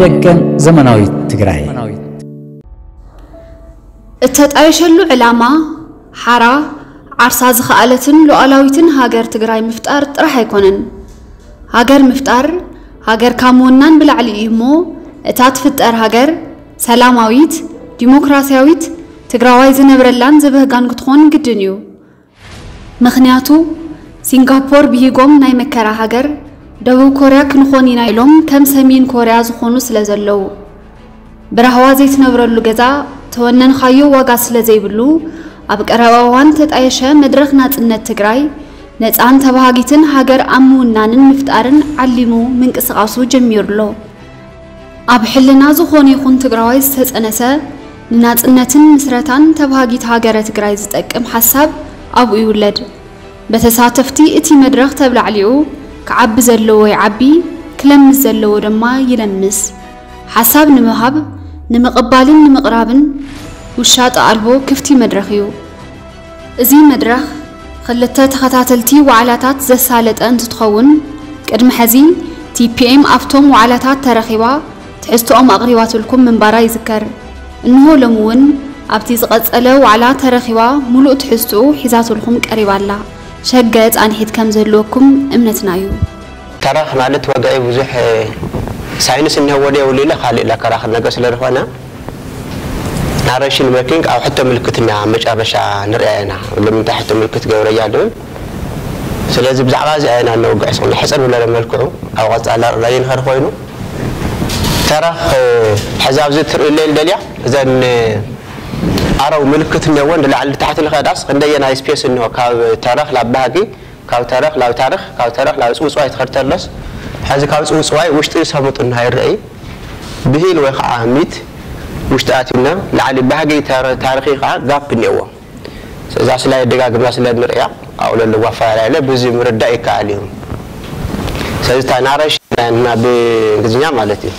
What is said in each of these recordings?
ደገን ዘመናዊት ትግራይ እተጣየሸሉ ዕላማ ሓራ ዓርሳ ዝኽኣለትን ሉዓላዊትን ሃገር ትግራይ ምፍጣር ጥራሕ ኣይኮነን ሃገር ምፍጣር ሃገር ካብ ምውናን ብላዕሊ እዩ እሞ እታ ትፍጠር ሃገር ሰላማዊት ዲሞክራሲያዊት ትግራዋይ ዝነብረላን ዝበህጋን ክትኾን ግድን እዩ ምክንያቱ ሲንጋፖር ብሂጎም ናይ መከራ ሃገር ደቡብ ኮርያ ክንኾን ኢና ኢሎም ከም ሰሜን ኮርያ ዝኾኑ ስለ ዘለዉ ብረህዋ ዘይትነብረሉ ገዛ ተወነንኻዮ ዋጋ ስለ ዘይብሉ ኣብ ቀረባ እዋን ተጣየሸ መድረኽ ናጽነት ትግራይ ነፃን ተባሃጊትን ሃገር ኣብ ምውናንን ምፍጣርን ዓሊሙ ምንቅስቓሱ ጀሚሩሎ ኣብ ሕልና ዝኾነ ይኹን ትግራዋይ ዝተጸነሰ ንናጽነትን ምስረታን ተባሃጊት ሃገረ ትግራይ ዝጠቅም ሓሳብ ኣብኡ ይውለድ በተሳተፍቲ እቲ መድረኽ ተብላዕሊኡ كعب زلوا يعبي كلم زلوا دما يلمس حساب نمهاب نمقبال نمقرابن وشاط قلبو كفتي مدرخيو ازي مدرخ خلته تخاتاتلتي وعلاتات زسالت انت تخون قدم حزي تي بي ام افتوم وعلاتات ترخيوا تحستو ام تحستهم لكم من برا يذكر انه لمون ابتي زقصله وعلات ترخيوا ملؤ تحستو حزاتو حيزاتلكم قريبالا ሸገ ጻንሒት ከም ዘለወኩም እምነትና እዩ ተራኽ ማለት ወጋኢ ብዙሕ ሳይንስ እናወደ የብሉ ኢለ ካሊእ ኢላ ከራኽ ስለ ዝኾነ ናሬሽን ሜኪንግ ኣብ ሕቶ ምልክት ኢና መጨረሻ ንሪኣ ኢና ለምንታይ ሕቶ ምልክት ገብረያ ድብል ስለዚ ብዛዕባ እዚ ኣየና ነውግዕ ስኹ ሕፅር ብለ መልክዑ ኣብ ቀፃላ ንኸር ኮይኑ ተራኽ ሕዚ ኣብዚ ደልያ እዘን ዓረብ ምልክት እነዎ ንላዓሊ ታሕቲ ንኸእዳስ ክንደየ ስፔስ እኒሆ ካብ ተረኽ ናብ ባህጊ ካብ ተረኽ ናብ ታሪኽ ካብ ተረኽ ናብ ፅውፅዋይ ትኸድተሎስ ሕዚ ካብ ፅውፅዋይ ውሽጢ ሰሙጥ ይርአ ብሂል ወይ ከዓ ሚት ውሽጢ ኣትዩና ላዕሊ ባህጊ ታሪኺ ከዓ ጋፕ እኒአዎ እዛ ስላይ ደጋግምና ስለ ንሪእያ ኣብኡ ለለዎ ኣፈላለለ ብዙ ምርዳእ ይከኣል እዩ ስለዚ ታ ናረሽ ብእንግሊዝኛ ማለት እዩ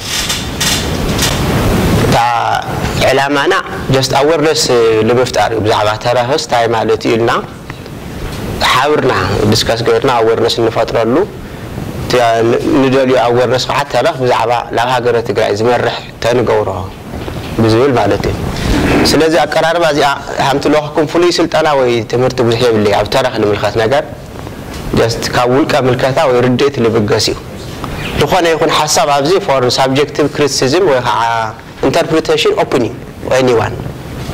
ዕላማና ጀስት ኣወርነስ ንምፍጣር እዩ ብዛዕባ ተረህስታይ ማለት እዩ ኢልና ሓብርና ዲስከስ ገበርና ኣወርነስ እንፈጥረሉ ንደልዮ ኣወርነስ ከዓ ተረኽ ብዛዕባ ናብ ሃገረ ትግራይ ዝመርሕ ተንገብሮ ብዝብል ማለት እዩ ስለዚ ኣቀራርባ እዚኣ ሓንቲ ለክኩም ፍሉይ ስልጠና ወይ ትምህርቲ ብዙሕ የብለ ኣብ ተረኽ ንምልከት ነገር ጀስት ካብ ውልቀ ምልከታ ወይ ርድእቲ ልብገስ እዩ ዝኾነ ይኹን ሓሳብ ኣብዚ ፎር ሳብጀክቲቭ ክሪቲሲዝም ወይ ከዓ ኢንተርፕሪቴሽን ኦፕኒንግ ኤኒዋን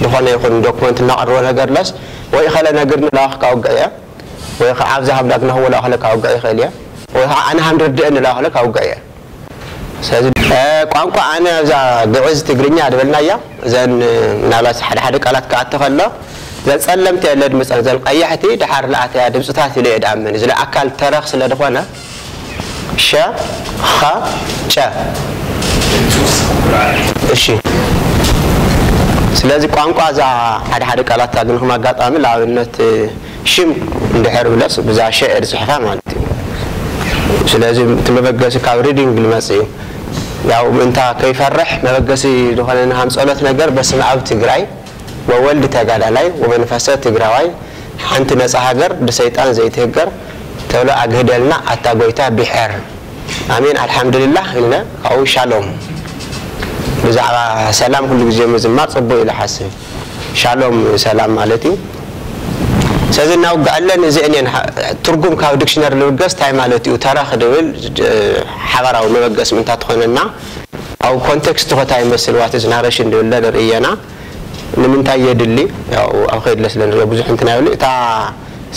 ዝኾነ ይኹን ዶክመንት እናቕርበ ነገር ለስ ወይ ኸለ ነገር ንላኽ ካውግዕ እያ ወይ ከዓ ኣብዛ ሃብዳግ ናህወላ ኸለ ካውግዕ ይኽእል እያ ወይ ከዓ ኣነ ሃንድርድአ ንላ ኸለ ካውግዕ እያ ስለዚ ቋንቋ ኣነ ኣብዛ ግዕዝ ትግርኛ ድብልና እያ እዘን ምናልባት ሓደ ሓደ ቃላት ክኣተ ከሎ እዘን ፀለምቲ የለ ድምፀን እዘን ቀያሕቲ ድሓር ለኣተያ ድምፅታት ኢሉ እየ ድኣምን እዚ ኣካል ተረኽ ስለ ድኾነ ሸ ኸ ጨ እሺ ስለዚ ቋንቋ እዛ ሓደ ሓደ ቃላት ኣግንኹም ኣጋጣሚ ንኣብነት ሽም እንድሕር ብለስ ብዛ ሸዕር ፅሑፋ ማለት እዩ ስለዚ እቲ መበገሲ ካብ ሪዲንግ ንመፅ እዩ ያው ምእንታ ከይፈርሕ መበገሲ ዝኾነ ንሃም ፀሎት ነገር በስም ኣብ ትግራይ ወወልዲ ተጋዳላይ ወመንፈሰ ትግራዋይ ሓንቲ ነፃ ሃገር ብሰይጣን ዘይትህገር ተብሎ ኣግህደልና ኣታ ጎይታ ቢሕር ኣሜን አልሓምዱልላህ ኢልና ካብኡ ሻሎም ብዛዕባ ሰላም ኩሉ ግዜ ምዝማር ፅቡቅ ኢሉ ሓስብ ሻሎም ሰላም ማለት እዩ ስለዚ እናውግዓለን እዚ እኔን ትርጉም ካብ ዲክሽነሪ ዝብገስ እንታይ ማለት እዩ ተራ ክድብል ሓበራዊ መበገስ ምንታ ትኾነና ኣብ ኮንቴክስት ኮታ ይመስል ዋት ዝናረሽ ድብለ ንርእየና ንምንታይ የድሊ ኣብ ከይድለ ስለ ንሪኦ ብዙሕ እንትና ይብሉ እታ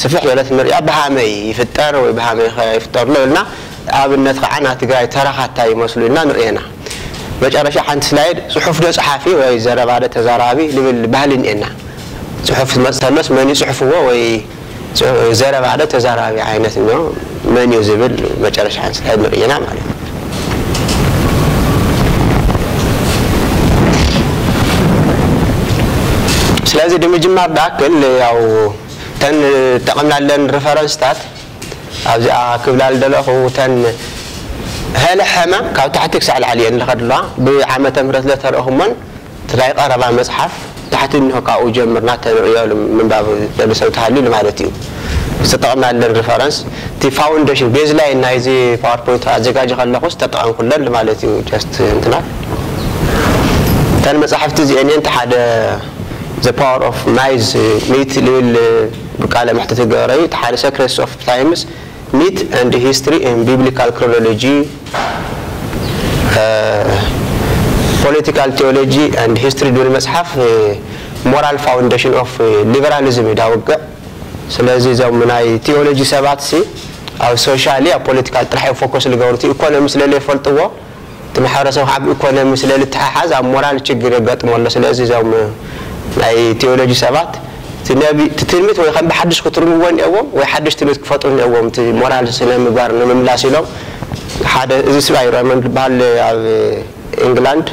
ስፍሕ ዝበለት ንሪያ ብሃመይ ይፍጠር ወይ ብሃመይ ይፍጠርሎ ይብልና أبنت عنا تجاي ترخى تاي مسلمين ما نرينا بس أنا شو عن سلايد صحف دوس حافي ويزار بعد تزارابي لبل بهلين إنا صحف سلمس ماني صحف هو وي زار بعد تزارابي عينة إنه ماني زبل بس أنا شو عن سلايد نرينا مالي سلايد دمجم مع داكل أو تن تقمنا لين رفرنس تات ኣብዚኣ ክብላ ዝደለኹ وتن هلا حما كاو تحتك سعل علي ان لقد لا بعامة مرت لا ترىهمن تلاقي قربا مصحف تحت انه كاو جمرنا تبعيا من باب لبسوا تحليل مالتي استطعمنا للريفرنس تي فاونديشن بيز لاين نايزي باوربوينت ازجاج خلقوا استطعم كل اللي ما رتيو جاست انتنا تن مصحف تزي ان انت حدا the power of nice neat little بقاله محتاج قراي تحال سكرس of times ሚት and ሂስትሪ in ቢብሊካል ክሮኖሎጂ ፖለቲካል political theology ሂስትሪ history መጽሐፍ ሞራል ፋውንዴሽን ኦፍ ሊበራሊዝም ዳውቀ ስለዚህ ዘው ምናይ ቴዎሎጂ ሰባት ሲ ኣብ ሶሻሊ ኣብ ፖለቲካል ጥራሕ ፎከስ ዝገብሩ ኢኮኖሚ ስለለ ይፈልጥዎ እቲ ማሕበረሰብ ካብ ኢኮኖሚ ስለ ዝተሓሓዝ ኣብ ሞራል ችግር የጋጥሞ ስለዚ ዞም ናይ ቴዎሎጂ ሰባት تنابي تترمت ويخم بحدش من وين أوم ويحدش تمت كفطر أوم تي مورال سلام بار نم ملاسيلو حدا إذا سبع رامن بال على إنجلند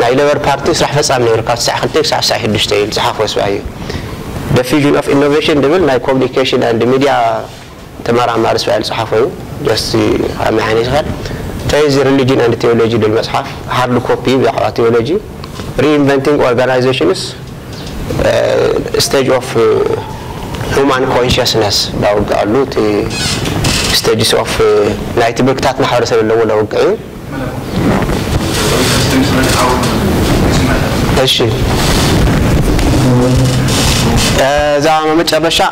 نايلر بارتي صح فس عم نيرك صح خلتك صح صح حدش تيل صح فس بعيو the fusion of innovation level my communication and the media تمارا مارس فعل صح فيو بس عم يعني شغل تيزي religion and theology للمصحف hard copy بحوار theology reinventing organizations ستيج اوف هومان كونشيسنس داوغ علوتي ستيج اوف نايت بكتات نحاول نسوي اللي هو داوغ اي ايش اذا ما متش ابشا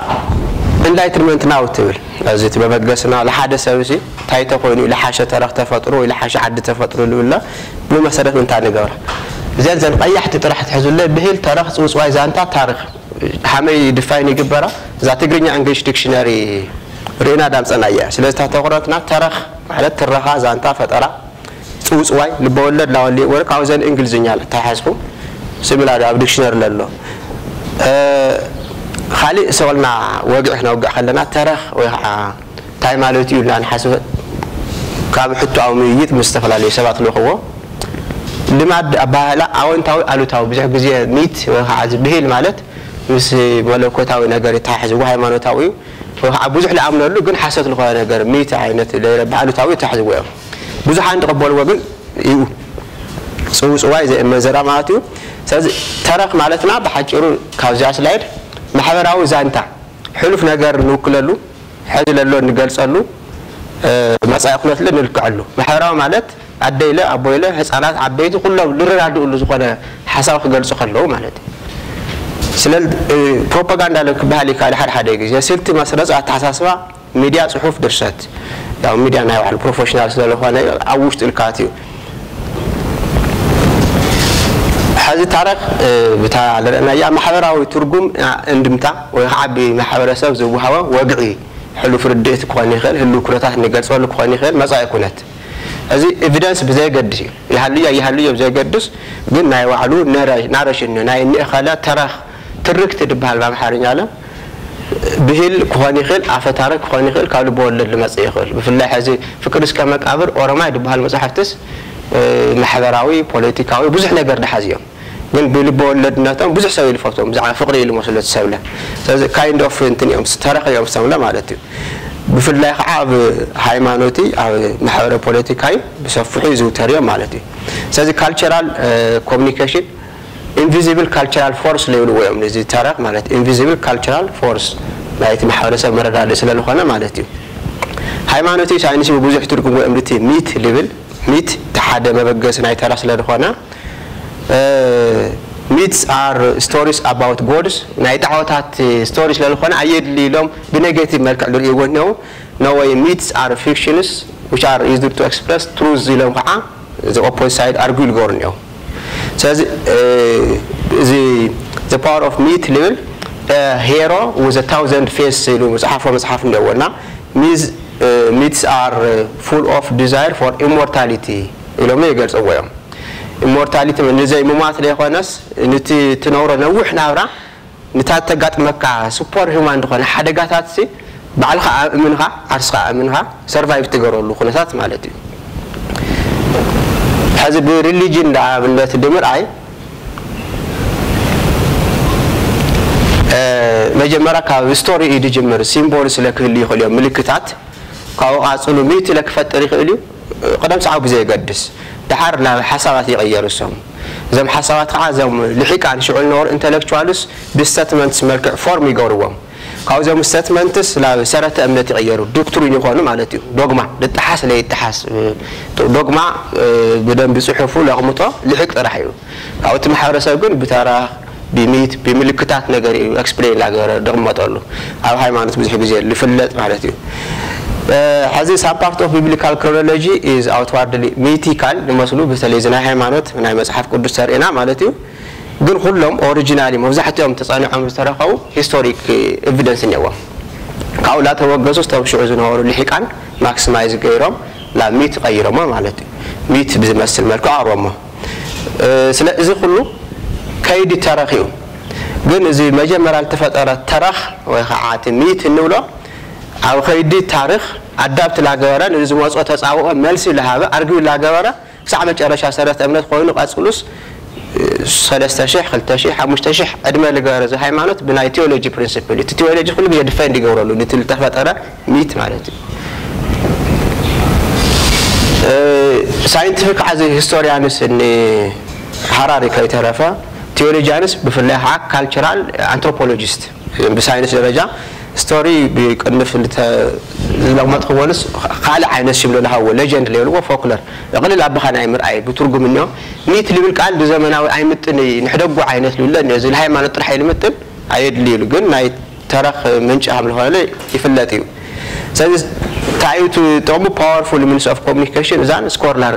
انلايتمنت ناو تبل ازي تبقى بقسنا لحد سوسي تايتو كوينو لحاشه ترخ تفطرو لحاشه حد تفطرو لولا بمسرح انت على قبره እዚአን ዘን ቀያሕቲ ጥራሕ ትሕዙለን ብሂል ተረኽ ፅውፅዋይ ዛንታ ታሪክ ሓመይ ድፋይን ይግበራ እዛ ትግርኛ እንግሊሽ ዲክሽነሪ ርኢና ዳምፀና እያ ስለዚ ተቆረትና ተረኽ ማለት ትረኻ ዛንታ ፈጠራ ፅውፅዋይ ልበወለድ ላወሊ ወ ካብኡ ዘን እንግሊዝኛ ተሓዝኩ ስምላ ኣብ ዲክሽነሪ ዘሎ ካልእ ሰቕልና ወግዕ ክነውግዕ ከለና ተረኽ ወይ ከዓ እንታይ ማለት እዩ ኢልና ንሓስብ ካብ ሕቱ ኣብ ምይይጥ ምስ ዝተፈላለዩ ሰባት ንረኽቦ ልማድ ኣባህላ ኣወንታዊ ኣሉታዊ ብዙሕ ግዜ ሚት ወይ ከዓ ዝብህል ማለት ምስ መለኮታዊ ነገር የተሓሕዝዎ ሃይማኖታዊ እዩ ወይ ከዓ ብዙሕ ዝኣምነሉ ግን ሓሰት ዝኮነ ነገር ሚት ዓይነት ብኣሉታዊ የተሓሕዝዎ እዮም ብዙሓን ተቐበልዎ ግን እዩ ፅውፅዋይ ዘእመ ዘራ ማለት እዩ ስለዚ ተረክ ማለትና ብሓጭሩ ካብዚኣ ስላይድ ማሕበራዊ ዛንታ ሕሉፍ ነገር ንውክለሉ ሕዚ ዘሎ ንገልፀሉ መፃኢ ኩነት ንልክዐሉ ማሕበራዊ ማለት ኣደ ኢለ ኣቦ ኢለ ህፃናት ዓበይቲ ኩሎም ንረዳድእሉ ዝኾነ ሓሳብ ክገልፁ ከለዉ ማለት እዩ ስለ ፕሮፓጋንዳ ክበሃል ይከኣል ሓደ ሓደ ግዜ ስልቲ መስረፂ ኣተሓሳስባ ሚድያ ፅሑፍ ድርሰት ሚድያ ናይ ባዕሉ ፕሮፌሽናል ስለዝኾነ ኣብ ውሽጡ ኢልካት እዩ ሕዚ ታሪክ ብታ ዝርአና እያ ማሕበራዊ ትርጉም እንድምታ ወይ ከዓ ብማሕበረሰብ ዝወሃቦ ወግዒ ሕሉፍ ርድእቲ ክኾን ይኽእል ህሉ ኩነታት ንገልፀሉ ክኾን ይኽእል መፃኢ ኩነት እዚ ኤቪደንስ ብዘይገድስ እዩ ይሃልዮ ይሃልዮ ብዘይገድስ ግን ናይ ባዕሉ ናረሽኒ ናይ ንእኸለ ተረኽ ትርክቲ ድበሃል ብኣምሓርኛ ለ ብሂል ክኾን ይኽእል ኣፈታሪክ ክኾን ይኽእል ካብ ልበወለድ ልመፅእ ይኽእል ብፍላይ ሕዚ ፍቅሪ እስከ መቃብር ኦሮማይ ድበሃል መፅሓፍትስ ማሕበራዊ ፖለቲካዊ ብዙሕ ነገር ድሓዝ እዮም ግን ብልበወለድነቶም ብዙሕ ሰብ ይልፈቶም ብዛዕባ ፍቅሪ ኢሉ መስሎ ዝሰብለ ስለዚ ካይንድ ኦፍ እንትን እዮም ተረኽ እዮም ሰብለ ማለት እዩ ብፍላይ ከዓ ኣብ ሃይማኖት ኣብ ማሕበረ ፖለቲካ እዩ ብሰፍሑ ዝውተር እዮም ማለት እዩ ስለዚ ካልቸራል ኮሚኒኬሽን ኢንቪዚብል ካልቸራል ፎርስ ዝብልዎ እዮም ዚ ታሪክ ማለት እዩ ኢንቪዚብል ካልቸራል ፎርስ ናይቲ ማሕበረሰብ መረዳድእ ዝኾነ ማለት እዩ ሃይማኖታዊ ሳይንስ ብብዙሕ ብዙሕ ትርጉሞ እምልቲ ሚት ልብል ሚት ተሓደ መበገሲ ናይ ታሪክ ስለ ዝኾነ ሚትስ አር ስቶሪስ አባውት ጎድስ ናይ ጣዖታት ስቶሪ eh, ስለዝኾነ ኣየድሊ ኢሎም ብኔጌቲቭ መልክዕ ዝርእይዎ እነው ኖ ወይ ሚትስ አር ፊክሽንስ ዊች አር ዩዝድ ቱ ኤክስፕረስ ትሩዝ ኢሎም ከዓ እዚ ኦፖዚት ሳይድ ኣርጊዩ ዝገብሩ እኒኦ ስለዚ እዚ ዘ ፓወር ኦፍ ሚት ልብል ሄሮ ዊዝ ታውዘንድ ፌስ ኢሉ መፅሓፎ መፅሓፍ እኒአዎና ሚትስ አር ፉል ኦፍ ዲዛይር ፎር ኢሞርታሊቲ ኢሎም የገልፅዎ እዮም ኢሞርታሊቲ ንዘይ ንዘይምሟት ዘይኮነስ ነቲ ትነብሮ ነዊሕ ናብራ ንታ ተጋጥመካ ሱፐር ሂማን ዝኾነ ሓደጋታት ሲ ባዕልካ ኣእምንካ ዓርስካ ኣእምንካ ሰርቫይቭ ትገረሉ ኩነታት ማለት እዩ ሕዚ ብሪሊጅን ንኣብነት ድምርኣይ መጀመርያ ካብ ስቶሪ እዩ ድጅምር ሲምቦል ስለ ክህል ይኽእል እዮም ምልክታት ካብኡ ቃፅሉ ሚት ለክፈጥር ይኽእል እዩ ቅደም ሰዓብ ግዜ የገድስ ድሓር ናብ ሓሳባት ይቕየሩ እሶም እዞም ሓሳባት ከዓ እዞም ልሒቃን ሽዑል ዝነበሩ ኢንተሌክቹዋልስ ብስተትመንትስ መልክዕ ፎርም ይገብርዎም ካብዞም ስተትመንትስ ናብ ሰረተ እምነት ይቕየሩ ዶክትሪን ይኮኑ ማለት እዩ ዶግማ ልጠሓስ ለይጠሓስ ዶግማ ብደንቢ ፅሑፉ ለቕምጦ ልሕቅ ጥራሕ እዩ ካብ እቲ ማሕበረሰብ ግን ብተራ ብሚት ብምልክታት ነገር እዩ ኤክስፕሌን ላገበረ ደቕመጠሉ ኣብ ሃይማኖት ብዙሕ ግዜ ዝፍለጥ ማለት እዩ ሕዚ ሳብ ፓርት ኦፍ ቢብሊካል ክሮኖሎጂ ኢዝ ኣውትዋርድሊ ሚቲካል ንመስሉ በተለይ እዚ ሃይማኖት ናይ መፅሓፍ ቅዱስ ተርእና ማለት እዩ ግን ኩሎም ኦሪጂናሊ መብዛሕትኦም ተፀኒዖም ዝተረኸቡ ሂስቶሪክ ኤቪደንስ እኒአዎም ካብኡ ላተወገዙ ስቶም ዝነበሩ ልሒቃን ማክስማይዝ ገይሮም ናብ ሚት ቀይሮሞ ማለት እዩ ሚት ብዝመስል መልክዑ ኣርቦሞ uh, ስለእዚ ኩሉ ከይዲ ተረኽ እዩ ግን እዚ መጀመርያ ዝተፈጠረ ተረኽ ወይ ከዓ እቲ ሚት እንብሎ ኣብ ከይዲ ታሪክ ኣዳብቲ ላገበረ ንዝመፆ ተፃውኦ መልሲ ዝሃበ ኣርግቢ ላገበረ ክሳዕ መጨረሻ ሰረት እምነት ኮይኑ ቀፅሉስ 3,2,5,000 ዕድመ ዝገበረ ዚ ሃይማኖት ብናይ ቴዎሎጂ ፕሪንስፕል እቲ ቴዎሎጂ ኩሉ ግዜ ድፈንድ ይገብረሉ ንቲ ዝተፈጠረ ሚት ማለት እዩ ሳይንቲፊክ ዓዚ ሂስቶሪያንስ እኒ ሃራሪ ከይተረፈ ቴዎሎጂያንስ ብፍላይ ከዓ ካልቸራል ኣንትሮፖሎጂስት ብሳይንስ ደረጃ ستوري بيقنف نتا لغمت تقولس قال عين شبل لها هو ليجند ليول وفولكلور يقل لاب خان عمر اي بترجم انه نيت ليبل قال بزمناوي اي متني نحدغو عينس لولا نزل هاي ما نطرح يلمتن ايد ليل ግን ናይ ተረኽ ምንጭ ኣብ ዝኾነ ይፍለጥ እዩ ስለዚ ታዩቱ ጥቕሙ ፓወርፉል ሚንስ ኦፍ ኮሚኒኬሽን بيج ስኮርላር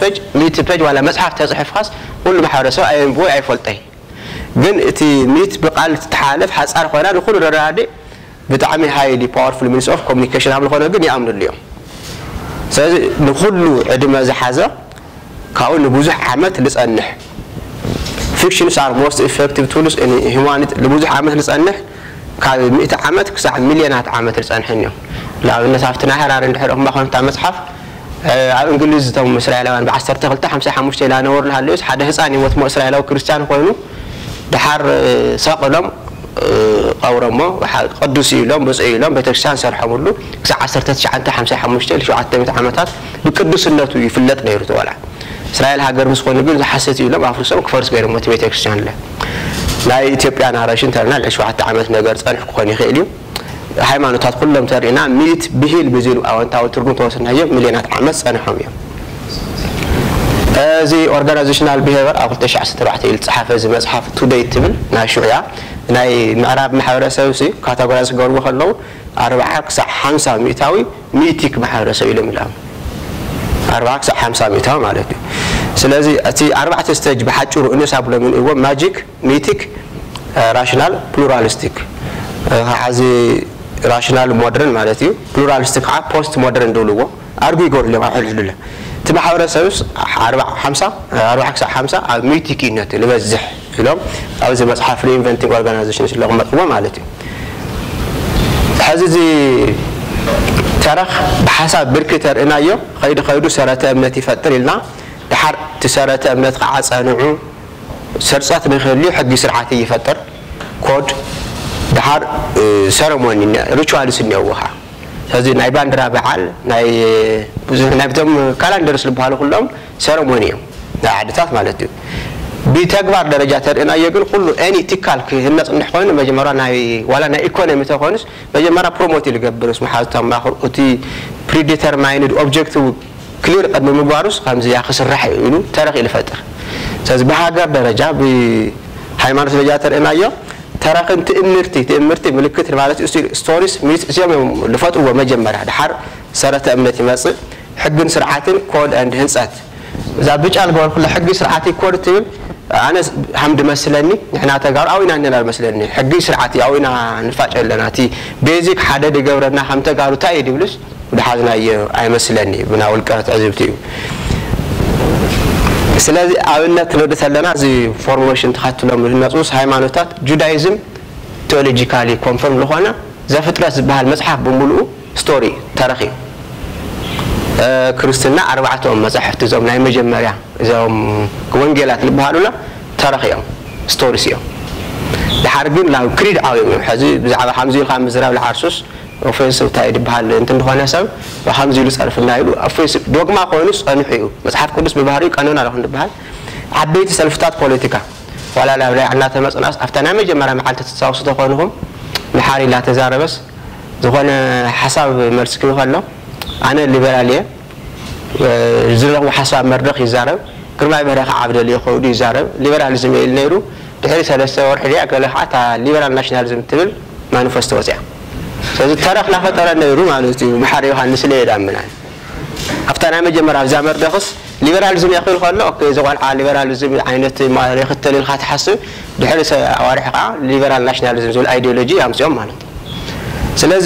بيج ولا ሚእቲ ፔጅ خاص كل ተፅሒፍካስ ኩሉ ማሕበረሰብ ኣየንብቦ ኣይፈልጠይ جن اتي ميت بقال تتحالف حصار خونا دخول الرادي بتعمي هاي دي باورفل مينس اوف كوميونيكيشن عمل خونا جن يعمل اليوم سلازي نخل عندما زحزة كاو نبوزح عمل لسأنح فيكشن سعر موست افكتيف تولز ان هيوانيت نبوزح عمل لسأنح كاو مئة عمل كسع مليونات عمل لسأنح اليوم لا انا سافتنا هرا رند هرا هم بخون تامسحف على الانجليز تو مسرع لوان بعشر تغلطة حمسة حمشة لا نور لها ليش حد هسأني موت مسرع لو كريستيانو خوينو دحر آه، ساقلهم قورمو قدس لهم آه، بس اي لهم بترشان سرحم له كسا عسر تتشع أنت حمسة حمشت لشو عتمت عمتات بقدس النتو يفلت نيرو تولا إسرائيل هاجر مسخون يقول حسيت يلهم عفوسهم فرس غير موت بيت كريستيان له لا انا نهارشين ترنا شو واحد عمت نجار صنح كوني خيلي هاي ما نتقول لهم ترنا ميت بهيل بزيل أو أنت أو تربون توصلنا يوم مليونات عمت صنحهم يوم እዚ ኦርጋናይዜሽናል ብሄበር ኣብ 217 ኢል ዝፀሓፈ እዚ መፅሓፍ ቱደይ ትብል ናይ ሽዑ እያ ናይ ምዕራብ ማሕበረሰብ ሲ ካታጎራ ዝገብርዎ ከለዉ 40 ክሳብ 50 ሚእታዊ ሚኢቲክ ማሕበረሰብ ኢሎም ኢሎም 40 ክሳብ 50 ሚእታዊ ማለት እዩ ስለዚ እቲ ኣርባዕተ ስተጅ ብሓጭሩ እንስ ኣብሎም ማጂክ ሚቲክ ራሽናል ፕሉራሊስቲክ ካሓዚ ራሽናል ሞደርን ማለት እዩ ፕሉራሊስቲክ ከዓ ፖስት ሞደርን ድብልዎ ኣርጉ ይገብሩ ኣብ ሕልሕሉለ እቲ ማሕበረሰብስ 50 ኣብ ሚቲ ኪነት ዝበዝሕ ኢሎም ኣብዚ መፅሓፍ ሪኢንቨንቲንግ ኦርጋናይዜሽን ስለ ቅመጥዎ ማለት እዩ ሕዚ እዚ ተረኽ ብሓሳብ ብርኪ ተርእናዮ ከይዲ ከይዱ ሰረተ እምነት ይፈጥር ኢልና ድሓር እቲ ሰረተ እምነት ከዓ ፀንዑ ስርፀት ንክህልዩ ሕጊ ስርዓት ይፈጥር ኮድ ድሓር ሰረሞኒ ሪቹዋልስ እኒአዎ ከዓ ስለዚ ናይ ባንዲራ በዓል ናይ ብዙሕ ናይቶም ካላንደርስ ዝበሃሉ ኩሎም ሰረሞኒ እዮም ናይ ዓድታት ማለት እዩ ብተግባር ደረጃ ተርእናዮ ግን ኩሉ ኒ ትካል ክህነፅ እንድሕ ኮይኑ መጀመርያ ናይ ዋላ ናይ ኢኮኖሚ ተኮይኑስ መጀመርያ ፕሮሞት እዩ ዝገብርስ መሓዝቶም ማእኸል እቲ ፕሪዲተርማይንድ ኦብጀክቲቭ ክሊር ቅድሚ ምግባሩስ ከምዚ ያ ክስራሕ እዩ ኢሉ ተረኪ ዝፈጥር ስለዚ ብሃገር ደረጃ ብሃይማኖት ደረጃ ተርእናዮ ተረክምቲ እምርቲ ትእምርቲ ምልክት ማለት እዩ ስቶሪስ ሚስ እዚኦም እዮም ዝፈጥርዎ መጀመርያ ድሓር ሰረተ እምነት ይመፅእ ሕግን ስርዓትን ኮድ ኣንድ ህንፀት እዛ ብጫ ኩሉ ሕጊ ስርዓት ኮድ ትብል ኣነ ሃምዲ መስለኒ ንሕና ተጋሩ ኣብኢና ኒና መስለኒ ሕጊ ስርዓት እዩ ኣብኢና ንፋጭ ኣለና እቲ ቤዚክ ሓደ ድገብረና ከም ተጋሩ እንታይ እዩ ድብልስ ድሓዝናዮ ኣይመስለኒ ብና ውልቀት ዕዝብቲ እዩ ስለዚ ኣብነት ክንወደ ኣለና እዚ ፎርሜሽን ተኸትሎም ዝመፁስ ሃይማኖታት ጁዳይዝም ቴዎሎጂካሊ ኮንፈርም ዝኾነ ዘፍጥረት ዝበሃል መፅሓፍ ብምሉኡ ስቶሪ ተረኽ እዩ ክርስትና ኣርባዕቶም መፅሕፍቲ እዞም ናይ መጀመርያ እዞም ወንጌላት ዝበሃሉና ተረኽ እዮም ስቶሪስ እዮም ድሓር ግን ናብ ክሪድ ዓብዮም እዮም ሕዚ ብዛዕባ ከምዚ ኢልካ ምዝራብ ዝሓርሱስ ኦፌንሲቭ እንታይ ድበሃል እንት እንደኾነ ሰብ ብከምዚ ኢሉ ፀርፍና ኢሉ ኦፌንሲቭ ዶግማ ኮይኑ ፀኒሑ እዩ መፅሓፍ ቅዱስ ብባህሪኡ ቀኖን ኣለኹ ንድበሃል ዓበይቲ ሰልፍታት ፖለቲካ ዋላ ናብ ላይ እናተመፅናስ ኣብታ ናይ መጀመርያ መዓልቲ ተፃውሱ ተኮንኹም ንሓሪ እናተዛረበስ ዝኾነ ሓሳብ መልሲ ክህብ ከሎ ኣነ ሊበራል እየ ዝረኽቡ ሓሳብ መድረኽ ይዛረብ ግርማይ በርሀ ከዓ ኣብ ደልዮ ከውዱ ይዛረብ ሊበራሊዝም የኢል ነይሩ ድሕሪ ሰለስተ ወርሒ ድያ ገለ ከዓ እታ ሊበራል ናሽናሊዝም ትብል ማኒፌስቶ ወፅያ ስለዚ ታሪክ ናፈጠረ ነይሩ ማለት እዩ መሓሪ ዮሃንስ ለ ለየዳምናን ኣብታ ናይ መጀመርያ ኣብዛ መርደክስ ሊበራሊዝም የኽእል ከሎ እዚ ቆልዓ ሊበራሊዝም ዓይነት ክትተል ኢልካ ትሓስብ ድሕሪ ኣዋርሒ ከዓ ሊበራል ናሽናሊዝም ዝብል ኣይዲዮሎጂ ኣምፅኦም ማለት እዩ ስለዚ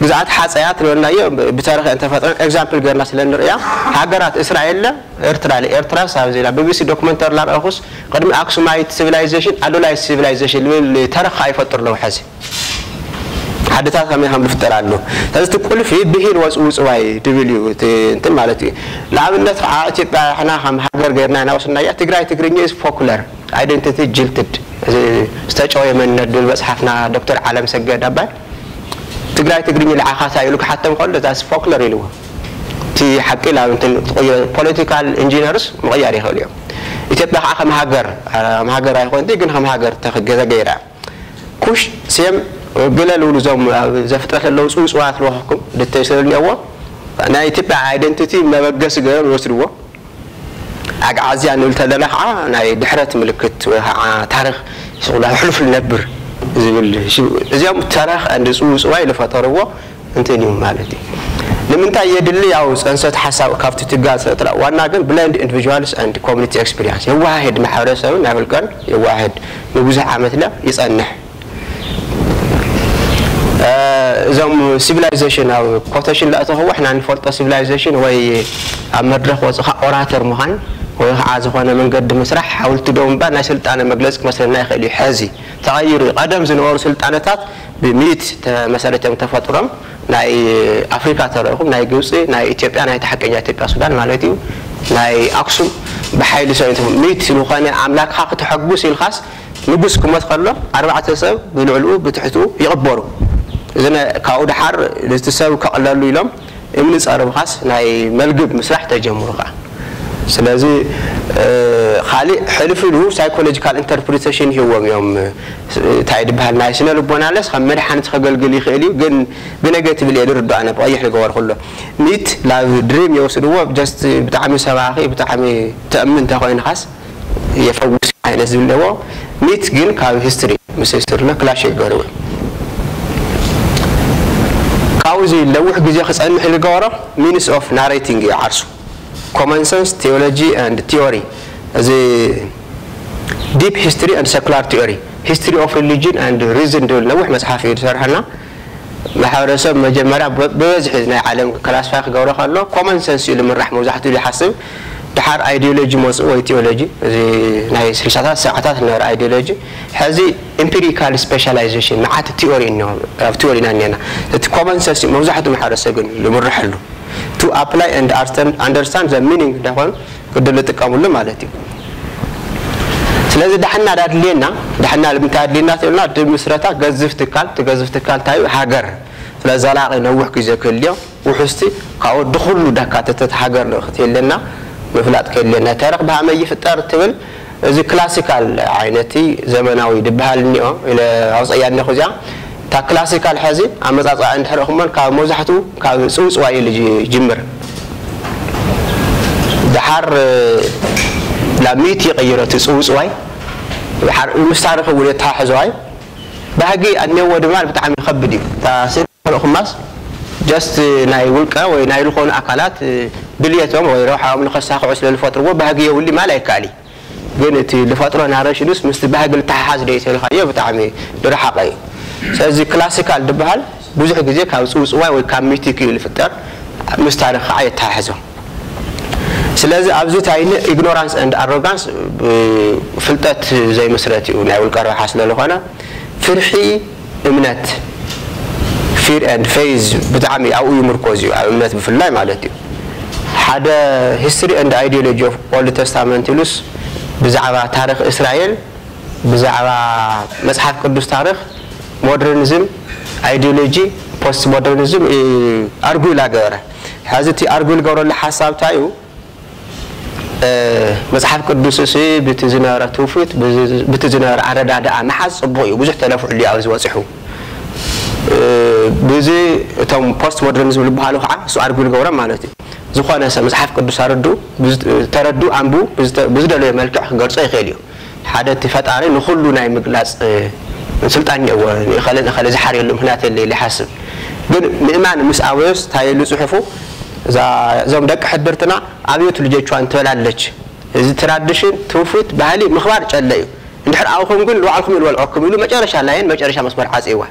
ግዛኣት ሓፀያ ትልበልናዮ ብተረክ እንተፈጥረን ኤግዛምፕል ገርና ስለ ንሪእያ ሃገራት እስራኤል ኤርትራ ኤርትራ ሳብ ዜና ብቢሲ ዶክመንተሪ ላርአኹስ ቅድሚ ኣክሱማይት ሲቪላይዜሽን ኣዶላይት ሲቪላይዜሽን ዝብል ታሪክ ከዓ ይፈጥር ለው ሕዚ ሓደታት ከመይ ከም ዝፍጠር ኣሎ ስለዚ እቲ ቁልፊ ብሂል ወፅኡ ፅዋይ ትብል እዩ እንትን ማለት እዩ ንኣብነት ከዓ ኢትዮጵያ ሕና ከም ሃገር ገርና ናወስና እያ ትግራይ ትግርኛ ኢዝ ፖኩለር ኣይደንቲቲ ጅልትድ ዝተጨወየ መንነት ድብል መፅሓፍና ዶክተር ዓለም ሰገድ ኣባይ ትግራይ ትግርኛ ልዓኻታ ኢሉ ክሓተም ከሎ እዛ ፖኩለር ኢልዎ እቲ ሓቂ ናብ ትቅይር ፖለቲካል ኢንጂነርስ ምቕያር ይኽእል እዮም ኢትዮጵያ ከዓ ከም ሃገር ከም ሃገር ኣይኮንቲ ግን ከም ሃገር ተገዛ ገይራ ኩሽ ስም بلال ولزوم زفت رحل لو سوس وعث روحكم دتيسر اليوا أنا يتبع identity ما بقص جر وسروا عق عزي عن قلت هذا لحعة أنا دحرت ملكت وها تاريخ شغل حلف النبر زي اللي شو زي يوم تاريخ عند سوس وعي لفترة هو أنت اليوم مالتي لما أنت عيد اللي عاوز أنسى تحسب كافتي تقاس ترى وانا قلت blend individuals and community experience يواحد محرسة ونعمل كان يواحد نبزح عمثله يصنح እዞም ሲቪላይዜሽን ኣብ ኮቴሽን ዝኣተኸዎ ሕና ንፈልጦ ሲቪላይዜሽን ወይ ኣብ መድረኽ ወፅኻ ኦራተር ምዃን ወይ ከዓ ዝኾነ መንገዲ ምስራሕ ሓውልቲ ዶ እምባ ናይ ስልጣነ መግለፂ ክመስለና ይኽእል እዩ ሕዚ ተቐይሩ እዩ ቀደም ዝነበሩ ስልጣነታት ብሚሊት ተመሰረቶም ተፈጥሮም ናይ ኣፍሪካ ተረኹም ናይ ግብፂ ናይ ኢትዮጵያ ናይ ተሓቀኛ ኢትዮጵያ ሱዳን ማለት እዩ ናይ ኣክሱም ብሓይሊ ሰብ ሚት ዝኾነ ኣምላክካ ክትሐጉስ ኢልካስ ንጉስ ክመት ከሎ ኣርባዕተ ሰብ ብልዕልኡ ብትሕትኡ ይቕበሩ إذن كأود حر لاستساو كألالو يلوم إمن صاروا ناي ملقب مسرح تجمعوا سلازي خالي حلف له سايكولوجيكال انتربريتيشن هو يوم تايد بحال ناي سنه لبونا لس خمر حنت خገልግል ይኽእል እዩ ግን ብነገቲቭ ኢለ ድርዶ ኣነ ብቀይሕ ንገበር ከሎ ሚት ናብ ድሪም የወስድዎ ጀስት ብጣዕሚ ሰባኺ ብጣዕሚ ተእምን እንተኮይኑ خاص يفوز ዓይነት ዝብለዎ نيت ግን كاو ሂስትሪ ምስ لا ክላሽ ይገርውን قاوزي لو حجزي خص علم الجوارة مينس أوف ناريتينج عرسو كومن سنس تيولوجي أند تيوري زي ديب هيستوري أند سكولار تيوري هيستوري أوف ريليجين أند ريزن دول لو حمس يشرحنا محاور سب مجمع بوز حزنا كلاس فاخ جوارة كومن سنس يلوم الرحمة وزحته اللي دحر ايديولوجي موس ايديولوجي زي ناي سلسات ساعات نور ايديولوجي هذه امبيريكال سبيشاليزيشن معات تيوري انه تيوري نانينا تكومن سنس موزحت محرسغن لمرحلو to apply and understand the meaning دحون قدل تقامل مالتي لينا ዳሕና ዳድልየና ዳሕና ንምንታይ ኣድልየና ትብልና ድምስረታ ገዝፍ ትካል ትገዝፍ ትካል እንታይ ሃገር ስለዘላቂ ነዊሕ ግዜ ክህልዮ ውሕስቲ ካብኡ ድኩሉ ዳካተተት ሃገር لنا ምፍላጥ ከየለና ታሪክ ብሃመ ይፍጠር ትብል እዚ ክላሲካል ዓይነት ዘመናዊ ድበሃል እኒኦ ኢለ ኣውፀያ ኣለኹ እዚኣ እታ ክላሲካል ሕዚ ኣመፃፅኣ እንድሕሪኹሞን ካብ መብዛሕትኡ ካብ ፅውፅዋ እዩ ጅምር ድሓር ላሚት ይቕይሮ እቲ ፅውፅዋይ ምስ ታሪክ እውን ተሓሕዘዋይ ባህጊ ኣነዎ ድማ ብጣዕሚ ይከብድ እዩ እታ ስእሊ ንሪኹማስ ጀስት ናይ ውልቀ ወይ ናይ ዝኾኑ ኣካላት ድልየቶም ወይ ረብሓኦም ንኸሳኽዑ ስለ ዝፈጥርዎ ባህጊ የብሉ ማል ኣይከኣል ግን እቲ ዝፈጥሮ ናረሽንስ ምስቲ ባህጊ ዝተሓሓዝ ደ ሰልካዮ ብጣዕሚ ድረሓቐ እዩ ስለዚ ክላሲካል ዝበሃል ብዙሕ ግዜ ካብ ፅውፅዋይ ወይ ካብ ሚቲክ እዩ ዝፍጠር ምስ ታሪክ ከዓ የተሓሕዞ ስለዚ ኣብዚ ታይኒ ኢግኖራንስ ንድ ኣሮጋንስ ፍልጠት ዘይምስረት እዩ ናይ ውልቀ ረብሓ ስለዝኾነ ፍርሒ እምነት ፊር ኤንድ ፌዝ ብጣዕሚ ኣብኡ እዩ ምርኮዝ እዩ ኣብ እምነት ብፍላይ ማለት እዩ ሓደ ሂስትሪ ኤንድ ኣይዲዮሎጂ ኦፍ ኦልድ ተስታመንት ኢሉስ ብዛዕባ ታሪክ እስራኤል ብዛዕባ መፅሓፍ ቅዱስ ታሪክ ሞደርኒዝም ኣይዲዮሎጂ ፖስት ሞደርኒዝም ኣርጉል ኣገበረ ሕዚ እቲ ኣርጉል ገብረሉ ሓሳብ እንታይ እዩ መፅሓፍ ቅዱስ እሲ ብቲ ዝነበረ ትውፊት ብቲ ዝነበረ ኣረዳድኣ ንሓዝ ፅቡቅ እዩ ብዙሕ ተለፍዕሉ እዩ ኣብ ዝበፅሑ ብዚ እቶም ፖስት ሞደርኒዝም ዝበሃሉ ከዓ እሱ ኣርጉ ንገብሮም ማለት እዩ ዝኾነ ሰብ መፅሓፍ ቅዱስ ኣረዱ ተረዱ ኣንቡ ብዝደለዮ መልክዕ ክገልፆ ይኽእል እዩ ሓደ እቲ ፈጣሪ ንኩሉ ናይ ምግላፅ ስልጣን እኒአዎ ንእኸለ ንእኸለ ዝሓርየሉ ምክንያት የለ ይሓስብ ግን ምእማን ምስ ኣበዮስ ታየሉ ፅሑፉ እዞም ደቂ ሕድርትና ኣብዮት ልጆቿን ትበላለች እዚ ትራድሽን ትውፊት ባህሊ ምኽባር ጨለ እዩ እንድሕር ኣብኹም ግን ዋዕልኩም ኢልበልዐኩም ኢሉ መጨረሻ ናየን መጨረሻ መስመር ዓፂዋ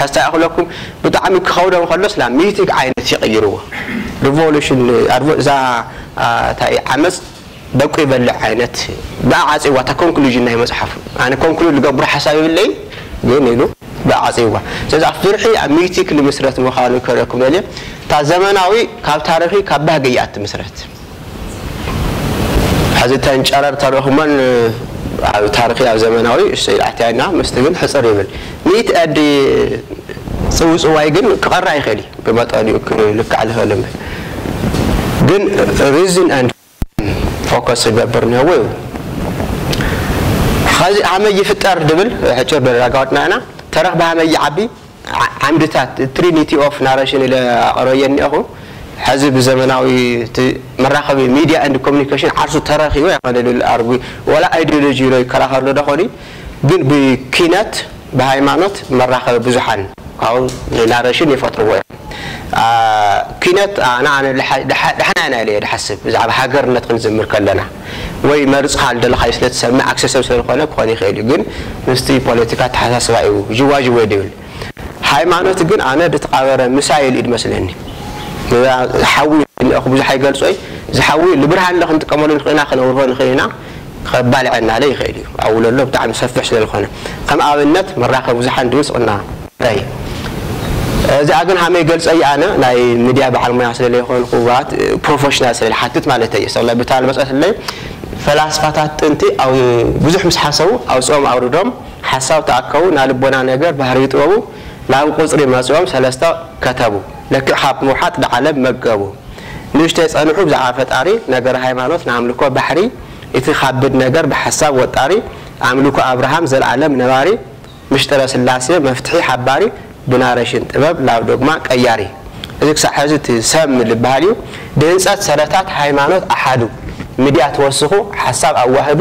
ሓስተእክለኩም ብጣዕሚ ክኸውደ ከሎ ስላ ሚቲግ ዓይነት ይቕይርዎ ሪቮሉሽን እዛ ዓመፅ ደቁ ይበልዕ ዓይነት ብኣ እታ ኮንክሉዥን ናይ መፅሓፍ ኣነ ኮንክሉ ዝገብሩ ሓሳብ ይብለይ ግን ኢሉ ብዓፂዋ ስለዚ ፍርሒ ኣብ ሚቲክ ንምስረት ምዃኑ ክርእኩም ደልየ እታ ዘመናዊ ካብ ታሪኺ ካብ ባህገያት ትምስረት ሕዚ ተንጨረር ተረኽመን ኣብ ታሪክ ኣብ ዘመናዊ እሽተኢልዓትያና መስተ ግን ሕፅር ይብል ንኢትኣዲ ፅውፅዋይ ግን ክቐራ ይኽእል እዩ ብመጠኒኡ ልክዕ ዝኽእል እምበር ግን ሪዝን ኣንድ ፎከስ ይገብር እኒሄዎ እዩ ከዚ ሃመይ ይፍጠር ድብል ሕጭር ደረጋወጥና ኢና ተረኽ ብሃመይ ዓቢ ዓምድታት ትሪኒቲ ኦፍ ናረሽን ኢለ ኣቕረየ እኒአኹ ሕዚ ብዘመናዊ መራኸቢ ሚድያ ንድ ኮሚኒኬሽን ዓርሱ ተረኺቡ ይኮነ ልብል ኣርጉ ወላ ኣይዲዮሎጂ ኢሎ ይከላኸሉ ዶኾኑ ግን ብኪነት ብሃይማኖት መራኸቢ ብዙሓን ካብኡ ናረሽን ይፈጥርዎ እዮም ኪነት ኣነ ድሓናና ኢለ የ ድሓስብ ብዛዕባ ሃገርነት ክንዝምር ከለና ወይ መርፅኻ ንደለካዩ ስለትሰምዕ ኣክሰሰብ ስለዝኮነ ክኾነ ይኽእል እዩ ግን ምስቲ ፖለቲካ ተሓሳስባ እዩ ጅዋጅወ ድብል ሃይማኖት ግን ኣነ ድተቃበረ ምሳይል እዩ ድመስለኒ ሓዊ ብዙሓይ ይገልፆ እዩ እዚ ሓዊ ንብርሃን ክንጥቀመሉ ንኽእልና ክነውርሆ ንኽእል ኢና ከባልዐናለ ይኽእል እዩ ኣብ ውለሎ ብጣዕሚ ሰፊሕ ስለ ዝኾነ ከም ኣብነት መራኸብ ብዙሓን ድብል ስቕና ታይ እዚኣ ግን ሃመይ ገልፀ እዩ ኣነ ናይ ሚድያ በዓል ሙያ ስለለይኮንኩ ባት ፕሮፌሽናል ስለለሓትት ማለት እየ ስቕለ ብታ መፅአትለይ ፈላስፋታት ጥንቲ ኣብ ብዙሕ ምስ ሓሰቡ ኣብ ፆም ኣውርዶም ሓሳብ ተኣከቡ ናይ ልቦና ነገር ባህሪ ጥበቡ ናብ ቁፅሪ መፅኦም ሰለስተ ከተቡ ለክዕ ካብ ንውሓት ዳዓለ መገቡ ንእሽተይ ፀንሑ ብዛዕባ ፈጣሪ ነገር ሃይማኖት ንኣምልኮ ባሕሪ እቲ ካብድ ነገር ብሓሳብ ወጣሪ ኣምልኮ ኣብርሃም ዘለኣለም ነባሪ ምሽጥረ ስላሴ መፍትሒ ሓባሪ ብናረሽን ጥበብ ናብ ዶግማ ቀያሪ እዚ ክሳብ ሕዚ እቲ ሰም ዝበሃል እዩ ድህንፀት ሰረታት ሃይማኖት ኣሓዱ ምድያ ተወስኹ ሓሳብ ኣዋህዱ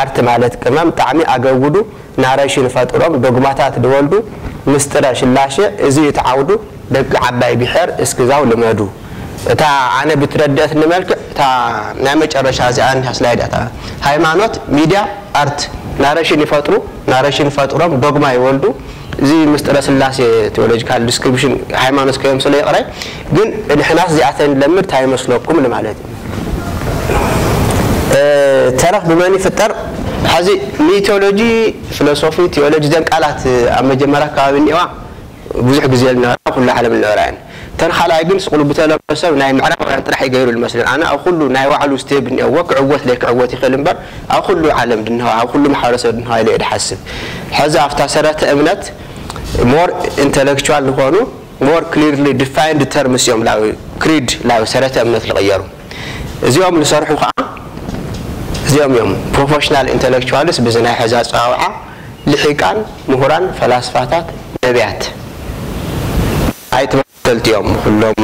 ኣርቲ ማለት ቅመም ጣዕሚ ኣገውዱ ናረሽን ፈጥሮም ዶግማታት ድወልዱ ምስጥረ ሽላሸ እዚ ይትዓውዱ ደቂ ዓባይ ብሕር እስክዛው ልመዱ እታ ኣነ ብትረድአት ንመልክዕ እታ ናይ መጨረሻ እዚኣ ስላይዳታ ሃይማኖት ሚድያ ኣርት ናረሽን ይፈጥሩ ናረሽን ፈጥሮም ዶግማ ይወልዱ እዚ ምስጢረ ስላሴ ቴዎሎጂካል ዲስክሪፕሽን ሃይማኖት ከዮም ስለ ይቕረይ ግን ንሕናስ እዚኣተን ለምድ እንታይ ይመስለኩም ንማለት እዩ ተረክ ብመን ይፍጠር ሓዚ ንቴዎሎጂ ፊሎሶፊ ቴዎሎጂ ዘን ቃላት ኣብ መጀመርያ ከባቢ እኒአዋ ብዙሕ ግዜ ዝነበራ ኩሉ ዓለም ዝነበራእየን ተን ካልኣይ ግን ስቕሉ ብተለምዶ ሰብ ናይ ምዕራባውያን ጥራሕ ይገይሩ ዝመስለን ኣነ ኣብ ኩሉ ናይ ባዕሉ ስቴብ እኒአዎ ክዕወት ለይክዕወት ይኽእል እምበር ኣብ ኩሉ ዓለም ድንሃ ኣብ ኩሉ ማሕበረሰብ ድንሃ ኢለ ድሓስብ ሕዚ ኣብታ ሰረተ እምነት ሞር ኢንተሌክቹዋል ዝኾኑ ሞር ክሊርሊ ዲፋይንድ ተርምስ እዮም ናብ ክሪድ ናብ ሰረተ እምነት ዝቕየሩ እዚኦም ዝሰርሑ ከዓ እዚኦም እዮም ፕሮፌሽናል ኢንተሌክቹዋልስ ብዚ ናይ ሕዚ ኣፀዋውዓ ልሒቃን ምሁራን ፈላስፋታት ነቢያት ፀሓይ ተመልቲ እዮም ሎም